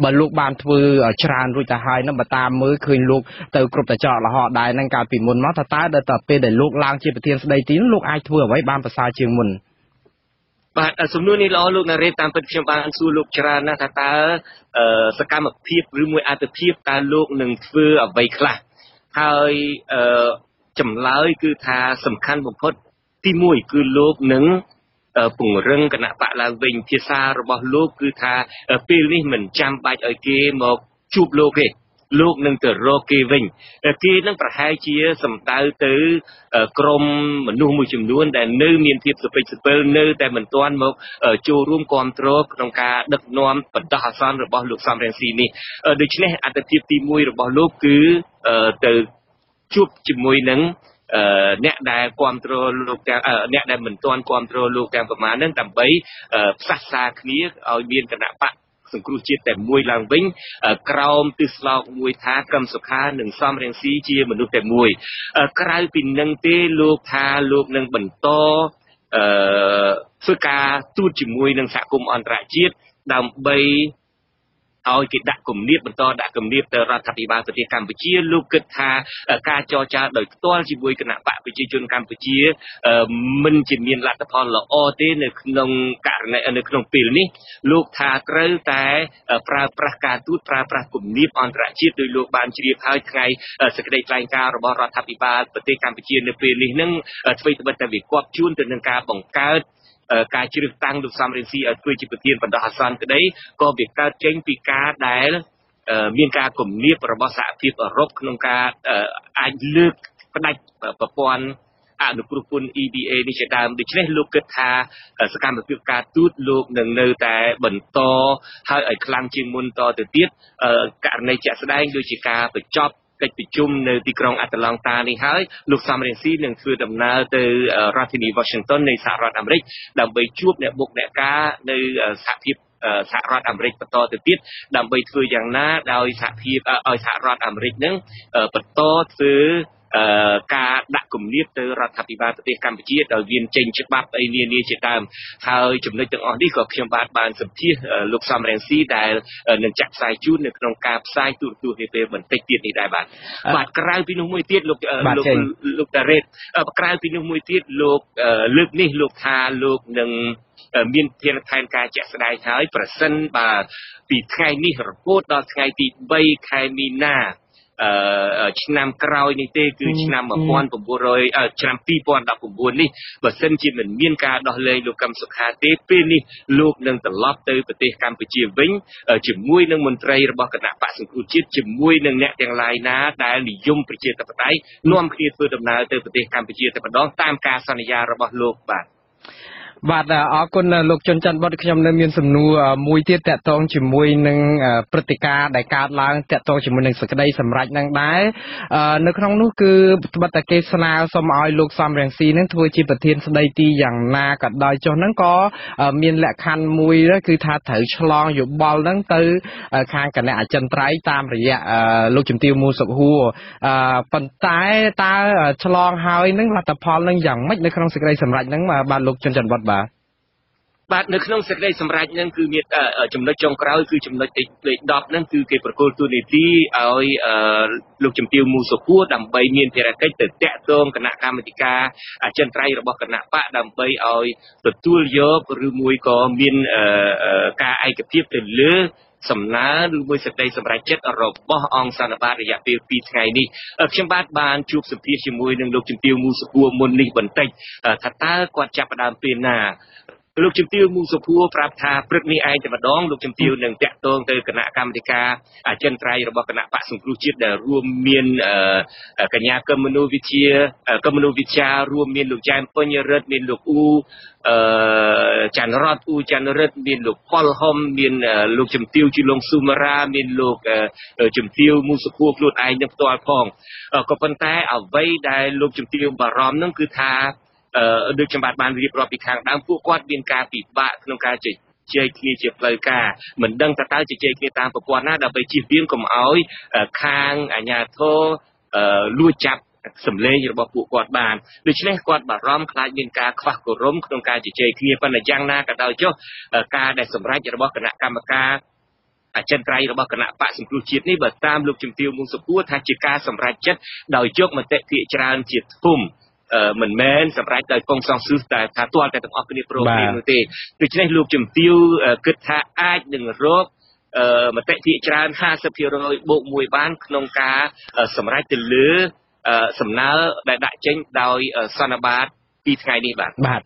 បើលោកបានធ្វើច្រើនរួចទៅហើយហ្នឹងបើតាមមើលឃើញលោកទៅគ្រប់តចកលហោដែរហ្នឹងកាលពីមុនមកថាតើដល់តែពេលដែលលោកឡើងជាប្រធានស្ដីទីលោកអាចធ្វើអ្វីបានប្រសើរជាងមុនបាទសំណួរនេះល្អលោកណារ៉េតតាមពិតខ្ញុំបានសួរលោកច្រើនណាស់ថាតើសកម្មភាពឬមួយអត្ថភាពតើលោកនឹងធ្វើអ្វីខ្លះហើយចម្លើយគឺថាសំខាន់បំផុតទី1គឺលោកនឹងពង្រឹងគណៈបកឡើងវិញភាសារបស់លោកគឺថាពេលនេះមិនចាំបាច់ឲ្យគេមកជួបលោកទេ លោកនឹងទៅរកគេវិញគេនឹងប្រហែលជាសំដៅទៅក្រមមនុស្សមួយចំនួន ដែលនៅមានភាពសពេចសពិលនៅតែមិនទាន់មកចូលរួមគ្រប់គ្រងក្នុងការដឹកនាំបណ្ដោះអាសន្នរបស់លោកសំរងស៊ីនេះដូច្នេះអត្តភាពទី1របស់លោកគឺទៅជួបជាមួយនឹងអ្នកដែលគ្រប់គ្រងលោកទាំងអ្នកដែលមិនទាន់គ្រប់គ្រងលោកទាំងប្រមាណហ្នឹងដើម្បីផ្សះផ្សាគ្នាឲ្យមានគណៈបក សង្គ្រោះជាតិតែមួយឡើងវិញក្រោមទិស្លោកមួយថាកឹមសុខានិងសំរងស៊ីជាមនុស្សតែមួយក្រៅពីនឹងទេលោកថាលោកនឹងបន្តអឺធ្វើការទូតជាមួយនឹងសហគមន៍អន្តរជាតិដើម្បី ឲ្យគេដាក់គំនាបបន្តដាក់គំនាបទៅរដ្ឋាភិបាលប្រទេសកម្ពុជាលោកគិតថាការចរចាដោយផ្ទាល់ជាមួយគណៈបកប្រជាជនកម្ពុជាមិនជាមានលទ្ធផលល្អទេនៅក្នុងករណីនៅក្នុងពេលនេះលោកថាត្រូវតែប្រើប្រាស់ការទូតប្រើប្រាស់គំនាបអន្តរជាតិដោយលោកបានជ្រាបហើយថ្ងៃសេចក្តីថ្លែងការណ៍របស់រដ្ឋាភិបាលប្រទេសកម្ពុជានៅពេលនេះនឹងធ្វើត្បិតតែវាគប់ជួនទៅនឹងការបង្កើត ការជ្រើសតាំងលោកសំរងស៊ីឲ្យធ្វើជាប្រធានបណ្ដោះអាសន្នក្តីក៏វាកើតចេញពីការដែលមានការគំនាបរបស់សហភាពអឺរ៉ុបក្នុងការអាចលើកផ្ដាច់ប្រព័ន្ធអនុគ្រោះពន្ធ EBA នេះជាដើមដូច្នេះលោកគិតថាសកម្មភាពការទូតលោកនឹងនៅតែបន្តហើយឲ្យខ្លាំងជាងមុនតទៅទៀតករណីជាក់ស្ដែងដូចជាការបញ្ចប់ កិច្ចប្រជុំនៅទីក្រុងអាត្លង់តានេះហើយលោកសំរងស៊ីនឹងធ្វើដំណើរទៅរដ្ឋធានី Washington នៃសហរដ្ឋអាមេរិកដើម្បីជួបអ្នកបុកអ្នកការនៅសហភាពសហរដ្ឋអាមេរិកបន្តទៅទៀតដើម្បីធ្វើយ៉ាងណាដោយសហភាពឲ្យសហរដ្ឋអាមេរិកនឹងបន្តធ្វើ ការដាក់គំនាបទៅរដ្ឋាភិបាលប្រទេសកម្ពុជាដោយមានចេញច្បាប់អីនានាជាដើមហើយចំណុចទាំងអស់នេះក៏ខ្ញុំបាទបានសម្ភាសលោកសំរងស៊ីដែលនឹងចាក់ផ្សាយជូននៅក្នុងការផ្សាយទូរទស្សន៍នាពេលបន្តិចទៀតនេះដែរបាទបាទក្រៅពីនោះមួយទៀតលោកលោកលោកតារ៉េតក្រៅពីនោះមួយទៀតលោកលើកនេះលោកថាលោកនឹងមានធានថែនការជាក់ស្ដែងហើយប្រសិនបើពីថ្ងៃនេះរហូតដល់ថ្ងៃទី3ខែមីនា ឆ្នាំក្រោយនេះទេគឺឆ្នាំ1900ឆ្នាំ2019នេះបើសិនជាមិនមានការដោះលែងលោកកឹមសុខាទេពេលនេះលោកនឹងត្រឡប់ទៅប្រទេសកម្ពុជាវិញជាមួយនឹងមន្ត្រីរបស់គណៈបកសង្គ្រោះជាតិជាមួយនឹងអ្នកទាំងឡាយណាដែលនិយមប្រជាធិបតេយ្យនាំគ្នាធ្វើដំណើរទៅប្រទេសកម្ពុជាតែម្ដងតាមការសន្យារបស់លោកបាទ បាទអរគុណលោកជុនច័ន្ទបុតខ្ញុំនៅមានសំណួរមួយទៀតតកតងជាមួយនឹងព្រឹត្តិការណ៍ដែលកើតឡើងតកតងជាមួយនឹងសក្តីសម្រេចនឹងដែរនៅក្នុងនោះគឺត្បិតតែគេស្នើសុំឲ្យលោកសំរងស៊ីនឹងធ្វើជាប្រធានស្ដីទីយ៉ាងណាក៏ដោយចុះហ្នឹងក៏មានលក្ខខណ្ឌមួយគឺថាត្រូវឆ្លងយោបល់ហ្នឹងទៅខាងគណៈអចិន្ត្រៃយ៍តាមរយៈលោកជំទាវមូសុខហួរប៉ុន្តែតើឆ្លងហើយនឹងលទ្ធផលនឹងយ៉ាងម៉េចនៅក្នុងសេចក្តីសម្រេចហ្នឹងបាទលោកជុនច័ន្ទបុតបាទបាទនៅក្នុងសេចក្តីសម្រេចហ្នឹងគឺមានចំណុចចុងក្រោយគឺចំណុចទីលេខ10ហ្នឹងគឺគេប្រគល់ទូនីតិឲ្យលោកជំទាវមូសុខួរដើម្បីមានភារកិច្ចទៅតាក់ទងគណៈកម្មាធិការអចិន្ត្រៃយ៍របស់គណៈបកដើម្បីឲ្យទទួលយកឬមួយក៏មានការឯកភាពទៅលើ សំណើឬមួយសេចក្តីសម្រេចចិត្តរបស់អង្គសន្និបាតរយៈពេល2ថ្ងៃនេះខ្ញុំបាទបានជួបសម្ភាសជាមួយនឹងលោកជំទាវមូសុខួរមុននេះបន្តិចថាតើគាត់ចាប់ផ្ដើមពេលណា លោកជំទាវមូសុភួរប្រាប់ថាព្រឹកនេះឯងតែម្ដងលោកជំទាវនឹងតាក់ទងទៅគណៈកម្មាធិការអចិន្ត្រៃយ៍របស់គណៈបកសង្គ្រោះជាតិដែលរួមមានកញ្ញាកឹមមនុវិជាកឹមមនុវិជារួមមានលោកចែមពេញរិទ្ធមានលោកអ៊ូអឺច័ន្ទរតអ៊ូច័ន្ទរិទ្ធមានលោកប៉ុលហុំមានលោកជំទាវជីឡុងស៊ូមារ៉ាមានលោកជំទាវមូសុភួរខ្លួនឯងនឹងផ្ទាល់ផងក៏ប៉ុន្តែអ្វីដែលលោកជំទាវបារម្ភនឹងគឺថាអឺ ដូចខ្ញុំបាទបានរៀបរាប់ពីខាងដើមពួកគាត់មានការពិបាកក្នុងការជជែកគ្នាជាផ្លូវការមិនដឹងថាតើជជែកគ្នាតាមប្រព័ន្ធណាដើម្បីជៀសវាងកុំឲ្យខាងអាជ្ញាធរលួចចាប់សម្លេងរបស់ពួកគាត់បានដូច្នេះគាត់បារម្ភខ្លាចមានការខ្វះគោរមក្នុងការជជែកគ្នាប៉ុន្តែយ៉ាងណាក៏ដោយចុះការដែលសម្រេចរបស់គណៈកម្មការអចិន្ត្រៃយ៍របស់គណៈបកសង្គ្រោះជាតិនេះបើតាមលោកជំទាវមុងសុខួរថាជាការសម្រេចចិត្តដោយយកមតិភាគច្រើនជាធំ មិនមែនសម្រាប់ដោយកងសង្ស៊ឹសតែថាទាល់តែទាំងអស់គ្នាព្រមព្រៀងនោះទេដូច្នេះលោកជំទាវគិតថាអាចនឹងរកអឺមតិភាគច្រើន50%បូក1បាន ក្នុងការសម្រេចទៅលើសំណើដែលដាក់ចេញដោយសន្និបាត ពីថ្ងៃនេះបាទបាទ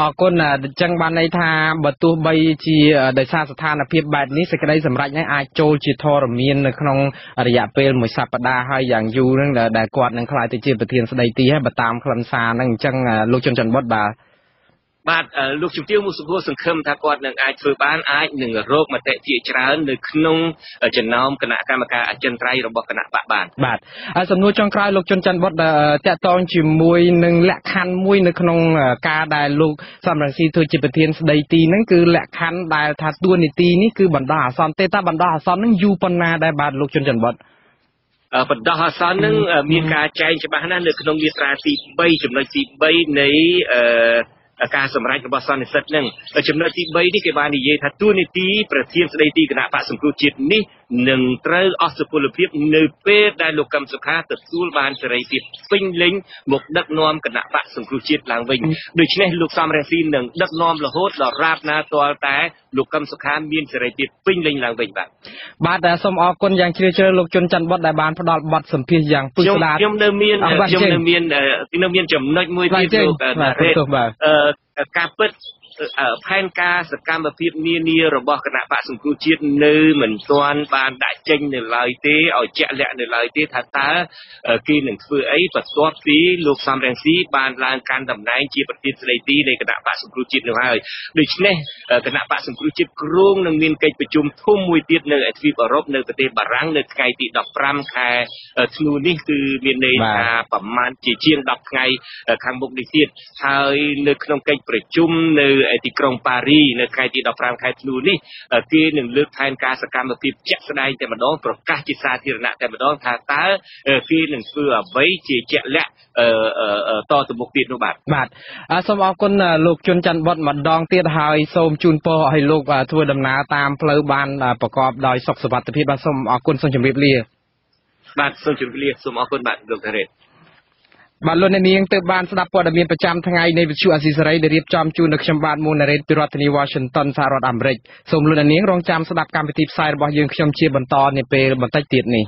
អរគុណអញ្ចឹងបានន័យថាបើទោះបីជាដោយសារស្ថានភាពបែបនេះសេចក្តីសម្រេចនេះអាចចូលជាធរមាននៅក្នុងរយៈពេលមួយសប្តាហ៍ហើយយ៉ាងយូរហ្នឹងដែលគាត់នឹងខ្លាយទៅជាប្រធានស្ដីទីហើយបើតាមខ្លឹមសារហ្នឹងអញ្ចឹងលោកជុនច័ន្ទបុតបាទ បាទលោកជំទាវមុសុភួរសង្ឃឹមថាគាត់នឹងអាចធ្វើបានអាចនឹងរកមតិជាច្រើននៅក្នុងចំណោមគណៈកម្មការអចិន្ត្រៃយ៍របស់គណៈបកបានបាទហើយសំណួរចុងក្រោយលោកជុនច័ន្ទបុតតកតងជាមួយនឹងលក្ខខណ្ឌមួយនៅក្នុងការដែលលោកសំរងស៊ីធ្វើជាប្រធានស្ដីទីហ្នឹងគឺលក្ខខណ្ឌដែលថាតួនាទីនេះគឺបណ្ដោះអាសន្នទេតើបណ្ដោះអាសន្នហ្នឹងយូរប៉ុណ្ណាដែរបាទលោកជុនច័ន្ទបុតបណ្ដោះអាសន្ននឹងមានការចែងច្បាស់ណាស់នៅក្នុងមាត្រាទី3ចំណុចទី3នៃអឺ ការសម្រេចរបស់សន្និសិទនឹងចំណុចទី3នេះគេបាននិយាយថាទួលនីតិប្រធានស្ដីទីគណៈបកសង្គ្រោះជាតិនេះនឹងត្រូវអស់សុពលភាពនៅពេលដែលលោកកឹមសុខាទទួលបានសេរីភាពពេញលេញមកដឹកនាំគណៈបកសង្គ្រោះជាតិឡើងវិញដូច្នេះលោកសំរងស៊ីនឹងដឹកនាំរហូតដល់រាបណាទាល់តែលោកកឹមសុខាមានសេរីភាពពេញលេញឡើងវិញបាទបាទសូមអរគុណយ៉ាងជ្រាលជ្រៅលោកជុនច័ន្ទបុតដែលបានផ្ដល់បទសម្ភាសយ៉ាងពិស្ដារខ្ញុំនៅមានខ្ញុំនៅមាននៅមានចំណុចមួយទៀតលោកអឺការពិត ផែនការសកម្មភាពនានារបស់គណៈបកសង្គ្រោះជាតិនៅមិនទាន់បានដាក់ចេញនៅឡើយទេឲ្យជាក់លាក់នៅឡើយទេថាតើគេនឹងធ្វើអីបន្ទាប់ពីលោកសំរងស៊ីបានឡើងកាន់តំណែងជាប្រធានស្ដីទីនៃគណៈបកសង្គ្រោះជាតិនោះហើយដូច្នេះគណៈបកសង្គ្រោះជាតិគ្រោងនឹងមានកិច្ចប្រជុំធំមួយទៀតនៅទ្វីបអឺរ៉ុបនៅប្រទេសបារាំងនៅថ្ងៃទី15ខែធ្នូនេះគឺមានន័យថាប្រមាណជាជាង10ថ្ងៃខាងមុខនេះទៀតហើយនៅក្នុងកិច្ចប្រជុំនៅទីក្រុងប៉ារីនៅថ្ងៃទី15ខែធ្នូនេះគេនឹងលើកថែមការសកម្មភាពជាក់ស្ដែងតែម្ដងប្រកាសជាសាធារណៈតែម្ដងថាតើគេនឹងធ្វើអ្វីជាជាក់លាក់តទៅមុខទៀតនោះបាទបាទសូមអរគុណលោកជុនច័ន្ទបុតម្ដងទៀតហើយសូមជូនពរឲ្យលោកធ្វើដំណើរតាមផ្លូវបានប្រកបដោយសុខសុវត្ថិភាពបាទសូមអរគុណសូមជម្រាបលាបាទសូមជម្រាបលាសូមអរគុណបាទលោកតារ៉េត បាទលោកអ្នកនាងទើបបានស្ដាប់ព័ត៌មានប្រចាំថ្ងៃនៃវិទ្យុអស៊ីសេរីដែលរៀបចំជូននៅខ្ញុំបាទមូណារ៉េតពីរដ្ឋធានី Washington សហរដ្ឋអាមេរិកសូមលោកអ្នកនាងរងចាំស្ដាប់កម្មវិធីផ្សាយរបស់យើងខ្ញុំជាបន្តនាពេលបន្តិចទៀតនេះ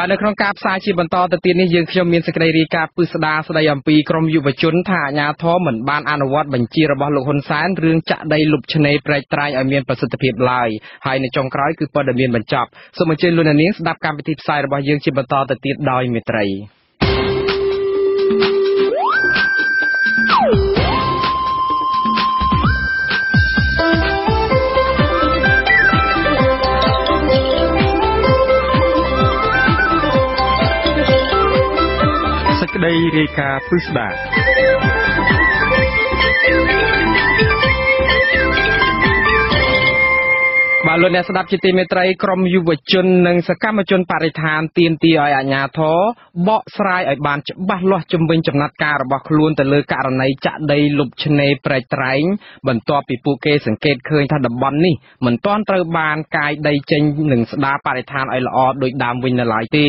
បាទនៅក្នុងការផ្សាយជាបន្តទៅទៀតនេះយើងខ្ញុំមានសេចក្តីរាយការណ៍ពិស្ដារស្ដីអំពីក្រមយុវជនថាអាជ្ញាធរមិនបានអនុវត្តបញ្ជារបស់លោកហ៊ុនសែនរឿងចាក់ដីលុបឆ្នេរប្រែកត្រាញឲ្យមានប្រសិទ្ធភាពឡើយហើយនៅចុងក្រោយគឺព័ត៌មានបញ្ចប់សូមអញ្ជើញលោកនាងស្ដាប់កម្មវិធីផ្សាយរបស់យើងជាបន្តទៅទៀតដោយមេត្រី ក្តីរាយការណ៍ពិស្ដាបា លោកអ្នកស្ដាប់ជាទីមេត្រីក្រមយុវជននិងសកម្មជនបរិស្ថានទាមទារឲ្យអាជ្ញាធរបកស្រាយឲ្យបានច្បាស់លាស់ជំវិញចំណាត់ការរបស់ខ្លួនទៅលើករណីចាក់ដីលុបឆ្នេរព្រែកត្រែងបន្ទាប់ពីពួកគេសង្កេតឃើញថាតំបន់នេះមិនទាន់ត្រូវបានកាយដីចេញនិងស្ដារបរិស្ថានឲ្យល្អដូចដើមវិញនៅឡើយទេ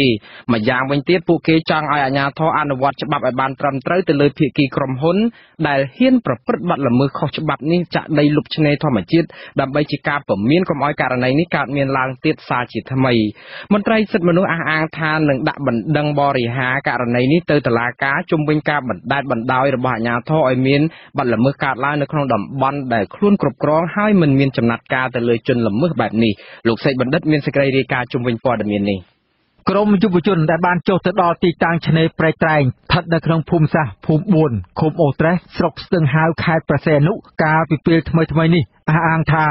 ម្យ៉ាងវិញទៀតពួកគេចង់ឲ្យអាជ្ញាធរអនុវត្តច្បាប់ឲ្យបានត្រឹមត្រូវទៅលើភាគីក្រុមហ៊ុន ដែលហ៊ានប្រព្រឹត្តបទល្មើសខុសច្បាប់នេះចាក់ដីលុបឆ្នេរធម្មជាតិដើម្បីជាការពមៀនកុំឲ្យករណីនេះកើតមានឡើងទៀតសារជាថ្មីមន្ត្រីសិទ្ធិមនុស្សអះអាងថានឹងដាក់បណ្ដឹងបរិហារករណីនេះទៅតុលាការជំវិញការបណ្តែតបណ្តោយរបស់អាជ្ញាធរឲ្យមានបទល្មើសកើតឡើងនៅក្នុងតំបន់ដែលខ្លួនគ្រប់គ្រងហើយមិនមានចំណាត់ការទៅលើជនល្មើសបែបនេះលោកសេកបណ្ឌិតមានសេចក្តីរាយការណ៍ជំវិញព័ត៌មាននេះក្រមយុវជនដែលបានចុះទៅដល់ទីតាំងឆ្នេរព្រែកត្រែងស្ថិតនៅក្នុងភូមិសាស្ត្រភូមិ4ឃុំអូត្រេសស្រុកស្ទឹងហាវខេត្តព្រះសីហនុកាលពីពេលថ្មីថ្មីនេះ អះអាងថា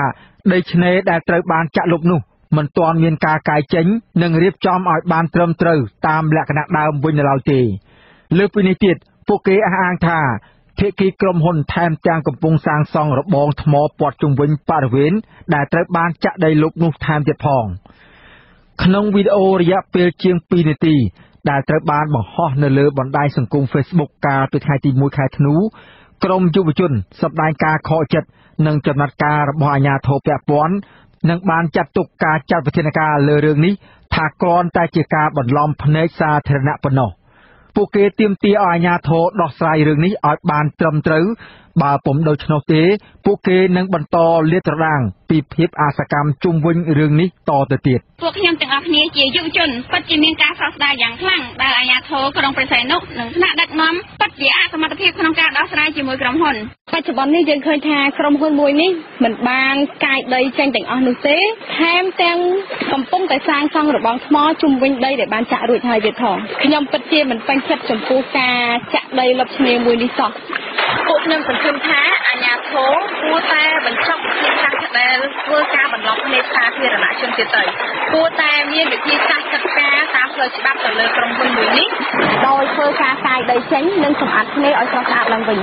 ដីឆ្នេរដែលត្រូវបានចាក់លុបនោះមិនទាន់មានការកាយចេញនិងរៀបចំឲ្យបានត្រឹមត្រូវតាមលក្ខណៈដើមវិញនៅឡើយទេលើពីនេះទៀតពួកគេអះអាងថាភាគីក្រុមហ៊ុនថែមទាំងកំពុងសាងសង់របងថ្មព័ទ្ធជុំវិញបរិវេណដែលត្រូវបានចាក់ដីលុបនោះថែមទៀតផងក្នុងវីដេអូរយៈពេលជាង2នាទីដែលត្រូវបានបង្ហោះនៅលើបណ្ដាញសង្គម Facebook កាលពីថ្ងៃទី1ខែធ្នូ ក្រមយុវជនសម្ដែងការខកចិត្តនិងចំណាត់ការរបស់អាជ្ញាធរពាក់ព័ន្ធនិងបានចាត់ទុកការចាត់វិធានការលើរឿងនេះថាគ្រាន់តែជាការបន្លំភ្នែកសាធារណៈប៉ុណ្ណោះ ពួកគេទាមទារឲ្យអាជ្ញាធរដោះស្រាយរឿងនេះឲ្យបានត្រឹមត្រូវ បើពុំដូច្នោះទេ ពួកគេនឹងបន្តលាតត្រដាង ពីភាពអសកម្មជុំវិញរឿងនេះតទៅទៀតពួកខ្ញុំទាំងអស់គ្នាជាយុវជនពិតជាមានការសោកស្ដាយយ៉ាងខ្លាំងដែលអាជ្ញាធរក្រុងព្រះសីហនុនិងថ្នាក់ដឹកនាំពិតជាអសមត្ថភាពក្នុងការដោះស្រាយជាមួយក្រុមហ៊ុនបច្ចុប្បន្ននេះយើងឃើញថាក្រុមហ៊ុនមួយនេះមិនបានកាយដីចេញទាំងអស់នោះទេថែមទាំងកំពុងតែសាងសង់របងថ្មជុំវិញដីដែលបានចាក់រួចហើយទៀតផងខ្ញុំពិតជាមិនពេញចិត្តចំពោះការចាក់ដីលុបឆ្នេរមួយនេះសោះពួកខ្ញុំសង្ឃឹមថាអាជ្ញាធរគួរតែបញ្ចប់វិធីសាស្ត្រដែលធ្វើការបន្លំភ្នែកសាធារណជនទៀតទៅគួរតែមានវិធីសាស្ត្រចាត់ការតាមផ្លូវច្បាប់ទៅលើក្រុមហ៊ុនមួយនេះដោយធ្វើការកាយដីចេញនិងសម្អាតភ្នែកឲ្យស្រស់ស្អាតឡើងវិញ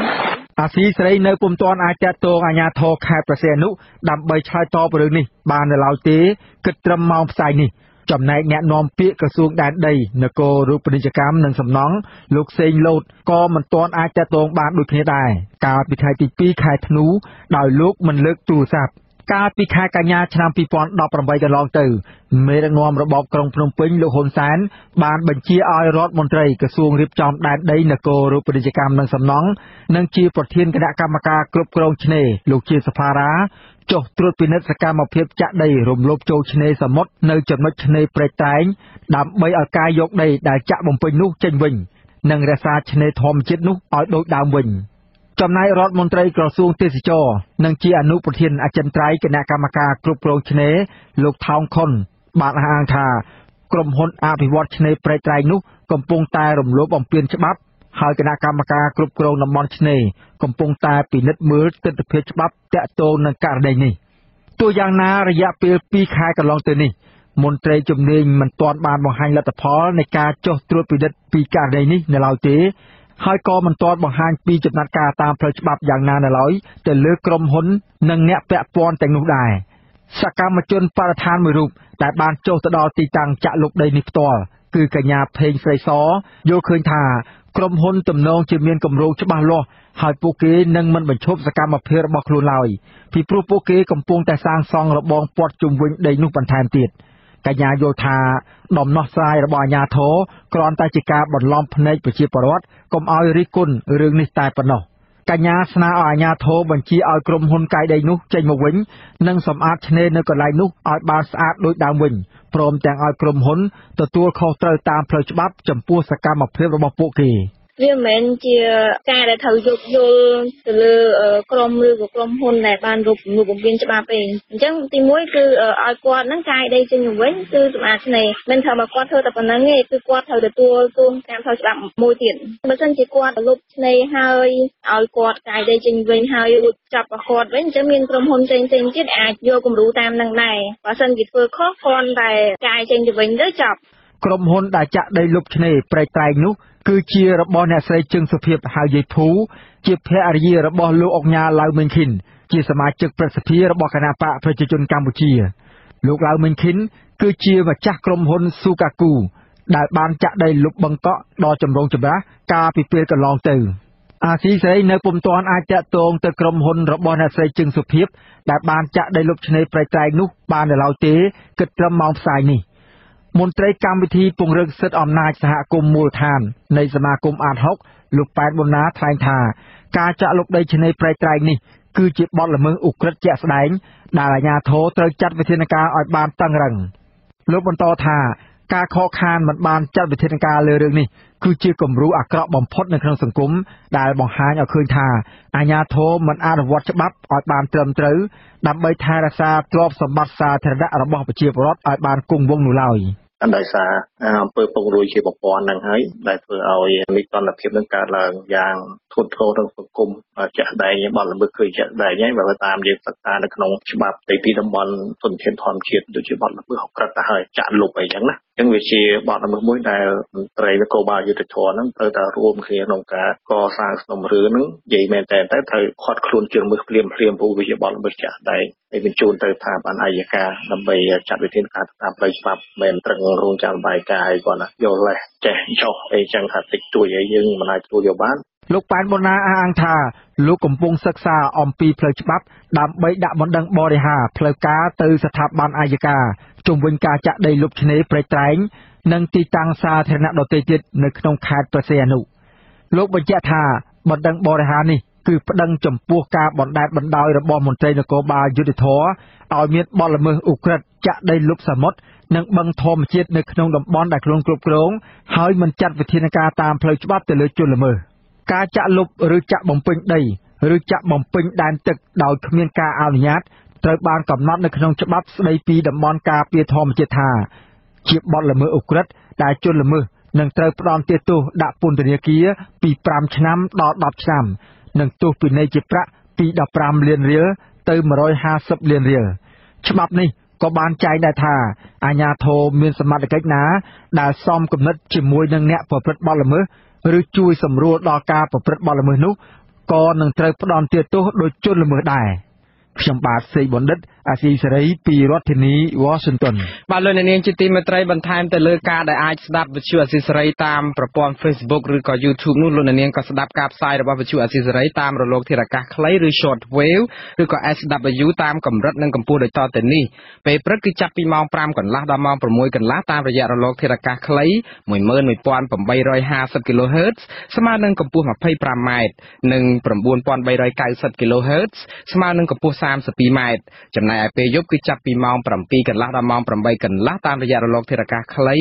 អាស៊ីសេរីនៅពុំទាន់អាចតតងអាជ្ញាធរខេត្តប្រសេនុដើម្បីឆ្លើយតបរឿងនេះបាននៅឡើយទេគិតត្រឹមម៉ោងផ្សាយនេះ ចំណែកអ្នកនាំពាក្យក្រសួងដែនដីនគររូបនីយកម្មនិងសំណង់លោកសេងលូតក៏មិនទាន់អាចតតងបានដូចគ្នាដែរកាលពីថ្ងៃទី2ខែធ្នូដោយលោកមិនលើកទូរស័ព្ទកាលពីខែកញ្ញាឆ្នាំ2018កន្លងទៅមេដឹកនាំរបបក្រុងភ្នំពេញលោកហ៊ុនសែនបានបញ្ជាឲ្យរដ្ឋមន្ត្រីក្រសួងរៀបចំដែនដីនគររូបនីយកម្មនិងសំណង់និងជាប្រធានគណៈកម្មការគ្រប់គ្រងឆ្នេរលោកជាសភារា ចុះត្រួតពិនិត្យសកម្មភាពចាក់ដីរំលោភចូលឆ្នេរសមុទ្រនៅចំណុចឆ្នេរព្រែកតែងដើម្បីឲ្យការយកដីដែលចាក់បំពេញនោះចេញវិញ និងរក្សាឆ្នេរធម្មជាតិនោះឲ្យដូចដើមវិញចំណែករដ្ឋមន្ត្រីក្រសួងទេសចរនិងជាអនុប្រធានអចិន្ត្រៃយ៍គណៈកម្មការគ្រប់គ្រងឆ្នេរលោកថោងខុនបានអះអាងថាក្រុមហ៊ុនអភិវឌ្ឍឆ្នេរព្រែកត្រែងនោះកំពុងតែរំលោភបំពានច្បាប់ ហើយគណៈកម្មការគ្រប់គ្រងតំបន់ឆ្នេរកំពុងតែពិនិត្យមើលទស្សនវិជ្ជាច្បាប់តាក់ទងនឹងករណីនេះទោះយ៉ាងណារយៈពេល2ខែកន្លងទៅនេះមន្ត្រីជំនាញមិនទាន់បានបង្ហាញលទ្ធផលនៃការចុះត្រួតពិនិត្យពីករណីនេះនៅឡើយទេហើយក៏មិនទាន់បង្ហាញពីចំណាត់ការតាមផ្លូវច្បាប់យ៉ាងណានៅឡើយទៅលើក្រុមហ៊ុន និងអ្នកពាក់ព័ន្ធទាំងនោះដែរសកម្មជនបរិស្ថានមួយរូបដែលបានចុះទៅដល់ទីតាំងចាក់លុបដីនេះផ្ទាល់គឺកញ្ញា ភេងស្រីសយល់ឃើញថា ក្រុមហ៊ុនទំនងជាមានគម្រោងច្បាស់លាស់ហើយពួកគេនឹងមិនបញ្ឈប់សកម្មភាពរបស់ខ្លួនឡើយពីព្រោះពួកគេកំពុងតែសាងសង់របងព័ទ្ធជុំវិញដីនោះបន្ថែមទៀតកញ្ញាយល់ថាដំណោះស្រាយរបស់អាជ្ញាធរគ្រាន់តែជាការបន្លំភ្នែកប្រជាពលរដ្ឋកុំឲ្យរិះគន់រឿងនេះតែប៉ុណ្ណោះ កញ្ញាស្នើឲ្យអាជ្ញាធរបញ្ជាឲ្យក្រុមហ៊ុនកាយដីនោះចេញមកវិញ និងសម្អាតឆ្នេរនៅកន្លែងនោះឲ្យបានស្អាតដូចដើមវិញព្រមទាំងឲ្យក្រុមហ៊ុនទទួលខុសត្រូវតាមផ្លូវច្បាប់ចំពោះសកម្មភាពរបស់ពួកគេ។ វាមិនមែនជាការដែលត្រូវយោគយល់ទៅលើក្រុមឬក៏ក្រុមហ៊ុនដែលបានរកជំនួបបំពេញច្បាប់ទេអញ្ចឹងទីមួយគឺឲ្យគាត់ហ្នឹងកាយដីចេញវិញគឺសម្អាតឆ្នេរមិនថាមកគាត់ធ្វើតែប៉ុណ្្នឹងទេគឺគាត់ត្រូវទទួលទោសតាមផ្លូវច្បាប់មួយទៀតបើមិនជាគាត់លុបឆ្នេរហើយឲ្យគាត់កាយដីចេញវិញហើយរួចចាប់របស់គាត់វិញអញ្ចឹងមានក្រុមហ៊ុនផ្សេងផ្សេងទៀតអាចយកគំរូតាមនឹងដែរបើសិនជាធ្វើខុសគ្រាន់តែកាយចេញទៅវិញទៅចប់ក្រុមហ៊ុនដែលចាក់ដីលុបឆ្នេរព្រែកត្រែងនោះ គឺជារបស់អ្នកស្រីជឹងសុភាពហៅយាយភូជាភរិយារបស់លោកអុកញ៉ាឡៅមេងឃីនជាសមាជិកព្រឹទ្ធសភារបស់គណៈបកប្រជាជនកម្ពុជា លោកឡាវមិញខិន គឺជាម្ចាស់ក្រុមហ៊ុនស៊ូកាគូដែលបានចាក់ដីលុបបង្កក់ដល់ចម្រងចម្រាស់កាលពីពេលកន្លងទៅអាស៊ីសេរីនៅពុំទាន់អាចតាក់ទងទៅក្រុមហ៊ុនរបស់អ្នកស្រីជឹងសុភីបដែលបានចាក់ដីលុបឆ្នេរព្រៃត្រែងនោះបាននៅឡើយទេគិតត្រឹមម៉ោងផ្សាយនេះ មន្ត្រីកម្មវិធីពង្រឹងសិទ្ធិអំណាចសហគមន៍មូលដ្ឋាន នៃសមាគមអាត6លោកប៉ែនប៊ុនណាថ្លែងថា ការចាក់លុបដីឆ្នេរព្រៃត្រែងនេះគឺជាបទល្មើសឧក្រិដ្ឋជាក់ស្ដែងដែលអាជ្ញាធរត្រូវចាត់វិធានការឲ្យបានតឹងរឹងលោកបន្តថាការខកខានមិនបានចាត់វិធានការលើរឿងនេះគឺជាគំរូអាក្រក់បំផុតនៅក្នុងសង្គមដែលបង្ហាញឲ្យឃើញថាអាជ្ញាធរមិនអនុវត្តច្បាប់ឲ្យបានត្រឹមត្រូវដើម្បីថែរក្សាទ្រព្យសម្បត្តិសាធារណៈរបស់ប្រជាពលរដ្ឋឲ្យបានគង់វង្សនោះឡើយ។ ដោយសារអំពើពុករលួយជាប្រព័ន្ធហ្នឹងហើយដែលធ្វើឲ្យនីតិរដ្ឋភាពនឹងកើតឡើងយ៉ាងធ្ងន់ធ្ងរក្នុងសង្គមជាក់ស្ដែងបទល្មើសឃើញជាក់ស្ដែងហើយបើតាមយើងសិក្សានៅក្នុងច្បាប់ទីពីតំបន់ទុនធានធម្មជាតិដូចជាបទល្មើសអក្រិតទៅហើយចាក់លុបអីចឹងណា អញ្ចឹងវាជាបទល្មើសមួយដែលមន្ត្រីនគរបាលយុតិធធហ្នឹងត្រូវតែរួមគ្នាក្នុងការកសាងសំណុំរឿងហ្នឹងនិយាយមែនតើត្រូវខាត់ខ្លួនជាល្មើសភ្លាមភ្លាមព្រោះវាជាបទល្មើសចាក់ស្ដែងហើយបញ្ជូនទៅស្ថាប័នអាយកាដើម្បីចាត់វិធានការតាមផ្លូវច្បាប់មិនត្រឹងរងចាំបាយការឲ្យគាត់ណាយកលេសចេះចោះអីចឹងថាតិចតួចអីយើងមិនអាចទទួលយកបាន លោកប៉ែនបូណាអះអាងថាលោកកំពុងសិក្សាអំពីផ្លូវច្បាប់ដើម្បីដាក់បណ្ដឹងបរិហារផ្លូវការទៅស្ថាប័នអាយកាជុំវិញការចាក់ដីលុបឆ្នេរព្រៃត្រែង និងទីតាំងសាធារណៈដទៃទៀតនៅក្នុងខេត្តព្រះសីហនុលោកបញ្ជាក់ថាបណ្ដឹងបរិហារនេះគឺប្តឹងចំពោះការបណ្តែតបណ្តោយរបស់មន្ត្រីនគរបាលយុតិធធឲ្យមានបទល្មើសឧក្រិដ្ឋចាក់ដីលុបសមុទ្រនិងបឹងធម្មជាតិនៅក្នុងតំបន់ដែលខ្លួនគ្រប់គ្រង ហើយមិនចាត់វិធានការតាមផ្លូវច្បាប់ទៅលើជនល្មើស ការចាក់លុបឬចាក់បំពេញដីឬចាក់បំពេញដែនទឹកដោយគ្មានការអនុញ្ញាតត្រូវបានកំណត់នៅក្នុងច្បាប់ស្តីពីតំបន់ការពារធម្មជាតិថាជាបទល្មើសឧក្រិដ្ឋដែលជនល្មើសនឹងត្រូវផ្ដន្ទាទោសដាក់ពន្ធនាគារពី5ឆ្នាំដល់10ឆ្នាំ និងទោសពិន័យជាប្រាក់ពី15លានរៀលទៅ150លានរៀលច្បាប់នេះក៏បានចែងដែរថាអាជ្ញាធរមានសមត្ថកិច្ចណាដែលសមគំនិតជាមួយនឹងអ្នកប្រព្រឹត្តបទល្មើស ឬជួយសម្រួលដល់ការប្រព្រឹត្តបទល្មើសនោះ ក៏នឹងត្រូវផ្ដន្ទាទោសដោយជនល្មើសដែរ។ ខ្ញុំបាទសេកបណ្ឌិតអាស៊ីសេរីពីរដ្ឋធានី Washington បាទលោកអ្នកនាងជាទីមេត្រីបន្ថែមទៅលើការដែលអាចស្ដាប់វិទ្យុអាស៊ីសេរីតាមប្រព័ន្ធ Facebook ឬក៏ YouTube នោះលោកអ្នកនាងក៏ស្ដាប់ការផ្សាយរបស់វិទ្យុអាស៊ីសេរីតាមរលកធារកាសខ្លីឬ Short Wave ឬក៏ SW តាមកម្រិតនិងកម្ពស់ដូចតទៅនេះពេលព្រឹកគឺចាប់ពីម៉ោង5កន្លះដល់ម៉ោង6កន្លះតាមរយៈរលកធារកាសខ្លី11850 kHz ស្មើនឹងកម្ពស់ 25m និង9390 kHz ស្មើនឹងកម្ពស់32ម៉ែត្រចំណែកឯពេលយប់គឺចាប់ពីម៉ោង7កន្លះដល់ម៉ោង8កន្លះតាមរយៈរលកធារកាសខ្លី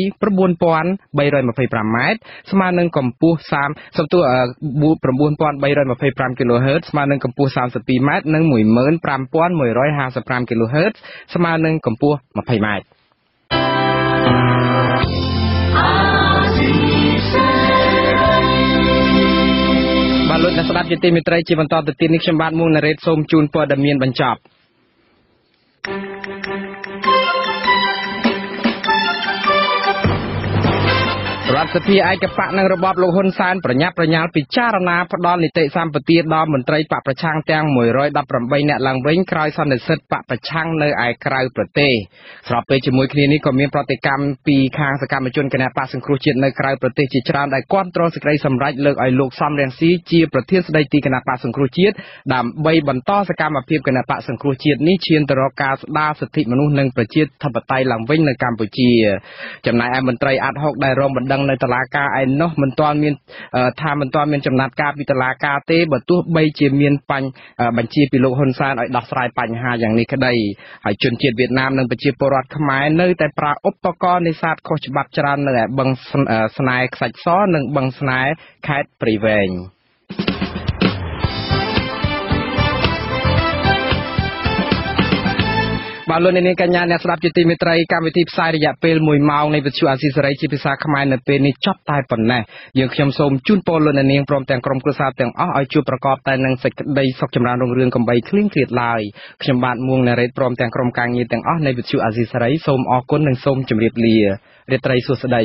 9325ម៉ែត្រស្មើនឹងកម្ពស់30សំទោស9325 kHz ស្មើនឹងកម្ពស់32ម៉ែត្រនិង15155 kHz ស្មើនឹងកម្ពស់20ម៉ែត្រ លោកអ្នកស្ដាប់ជាទីមេត្រីជាបន្តទៅទៀតនេះខ្ញុំបាទមួងណារ៉េតសូមជូនព័ត៌មានបញ្ចប់ រដ្ឋសភាឯកបៈនិងរបបលោកហ៊ុនសែនប្រញាប់ប្រញាល់ពិចារណាផ្ដល់នីតិសម្បទាដល់មន្ត្រីបកប្រឆាំងទាំង118នាក់ឡើងវិញក្រោយសន្និសីទបកប្រឆាំងនៅឯក្រៅប្រទេសស្របពេលជាមួយគ្នានេះក៏មានប្រតិកម្មពីខាងសកម្មជនគណបកសង្គ្រោះជាតិនៅក្រៅប្រទេសជាច្រើនដែលគាំទ្រសេចក្តីសម្រេចលើកឲ្យលោកសំរងស៊ីជាប្រធានស្ដីទីគណបកសង្គ្រោះជាតិដើម្បីបន្តសកម្មភាពគណបកសង្គ្រោះជាតិនេះឈានទៅរកការស្ដារសិទ្ធិមនុស្សនិងប្រជាធិបតេយ្យឡើងវិញនៅកម្ពុជាចំណែកឯមន្ត្រីអាត់ហុកដែលរងបណ្ដឹងនៅតុលាការឯណោះមិនទាន់មានថាមិនទាន់មានចំណាត់ការពីតុលាការទេបើទោះបីជាមានបញ្បញ្ជាពីលោកហ៊ុនសែនឲ្យដោះស្រាយបញ្ហាយ៉ាងនេះក្តីហើយជនជាតិវៀតណាមនិងប្រជាពលរដ្ឋខ្មែរនៅតែប្រើឧបករណ៍នេសាទខុសច្បាប់ច្រើននៅឯបឹងស្នេហ៍ខ្សាច់សនិងបឹងស្នេហ៍ខេត្តព្រៃវែង បាទលោកអ្នកនាងកញ្ញាអ្នកស្ដាប់ជាទីមេត្រីកម្មវិធីផ្សាយរយៈពេល1ម៉ោងនៃវិទ្យុអាស៊ីសេរីជាភាសាខ្មែរនៅពេលនេះចប់តែប៉ុណ្ណេះយើងខ្ញុំសូមជូនពរលោកអ្នកនាងព្រមទាំងក្រុមគ្រួសារទាំងអស់ឲ្យជួបប្រកបតែនឹងសេចក្តីសុខចម្រើនរុងរឿងកំបីគ្លៀងគ្លាតឡើយខ្ញុំបាទមួងណារ៉េតព្រមទាំងក្រុមការងារទាំងអស់នៃវិទ្យុអាស៊ីសេរីសូមអរគុណនិងសូមជម្រាបលារាត្រីសួស្តី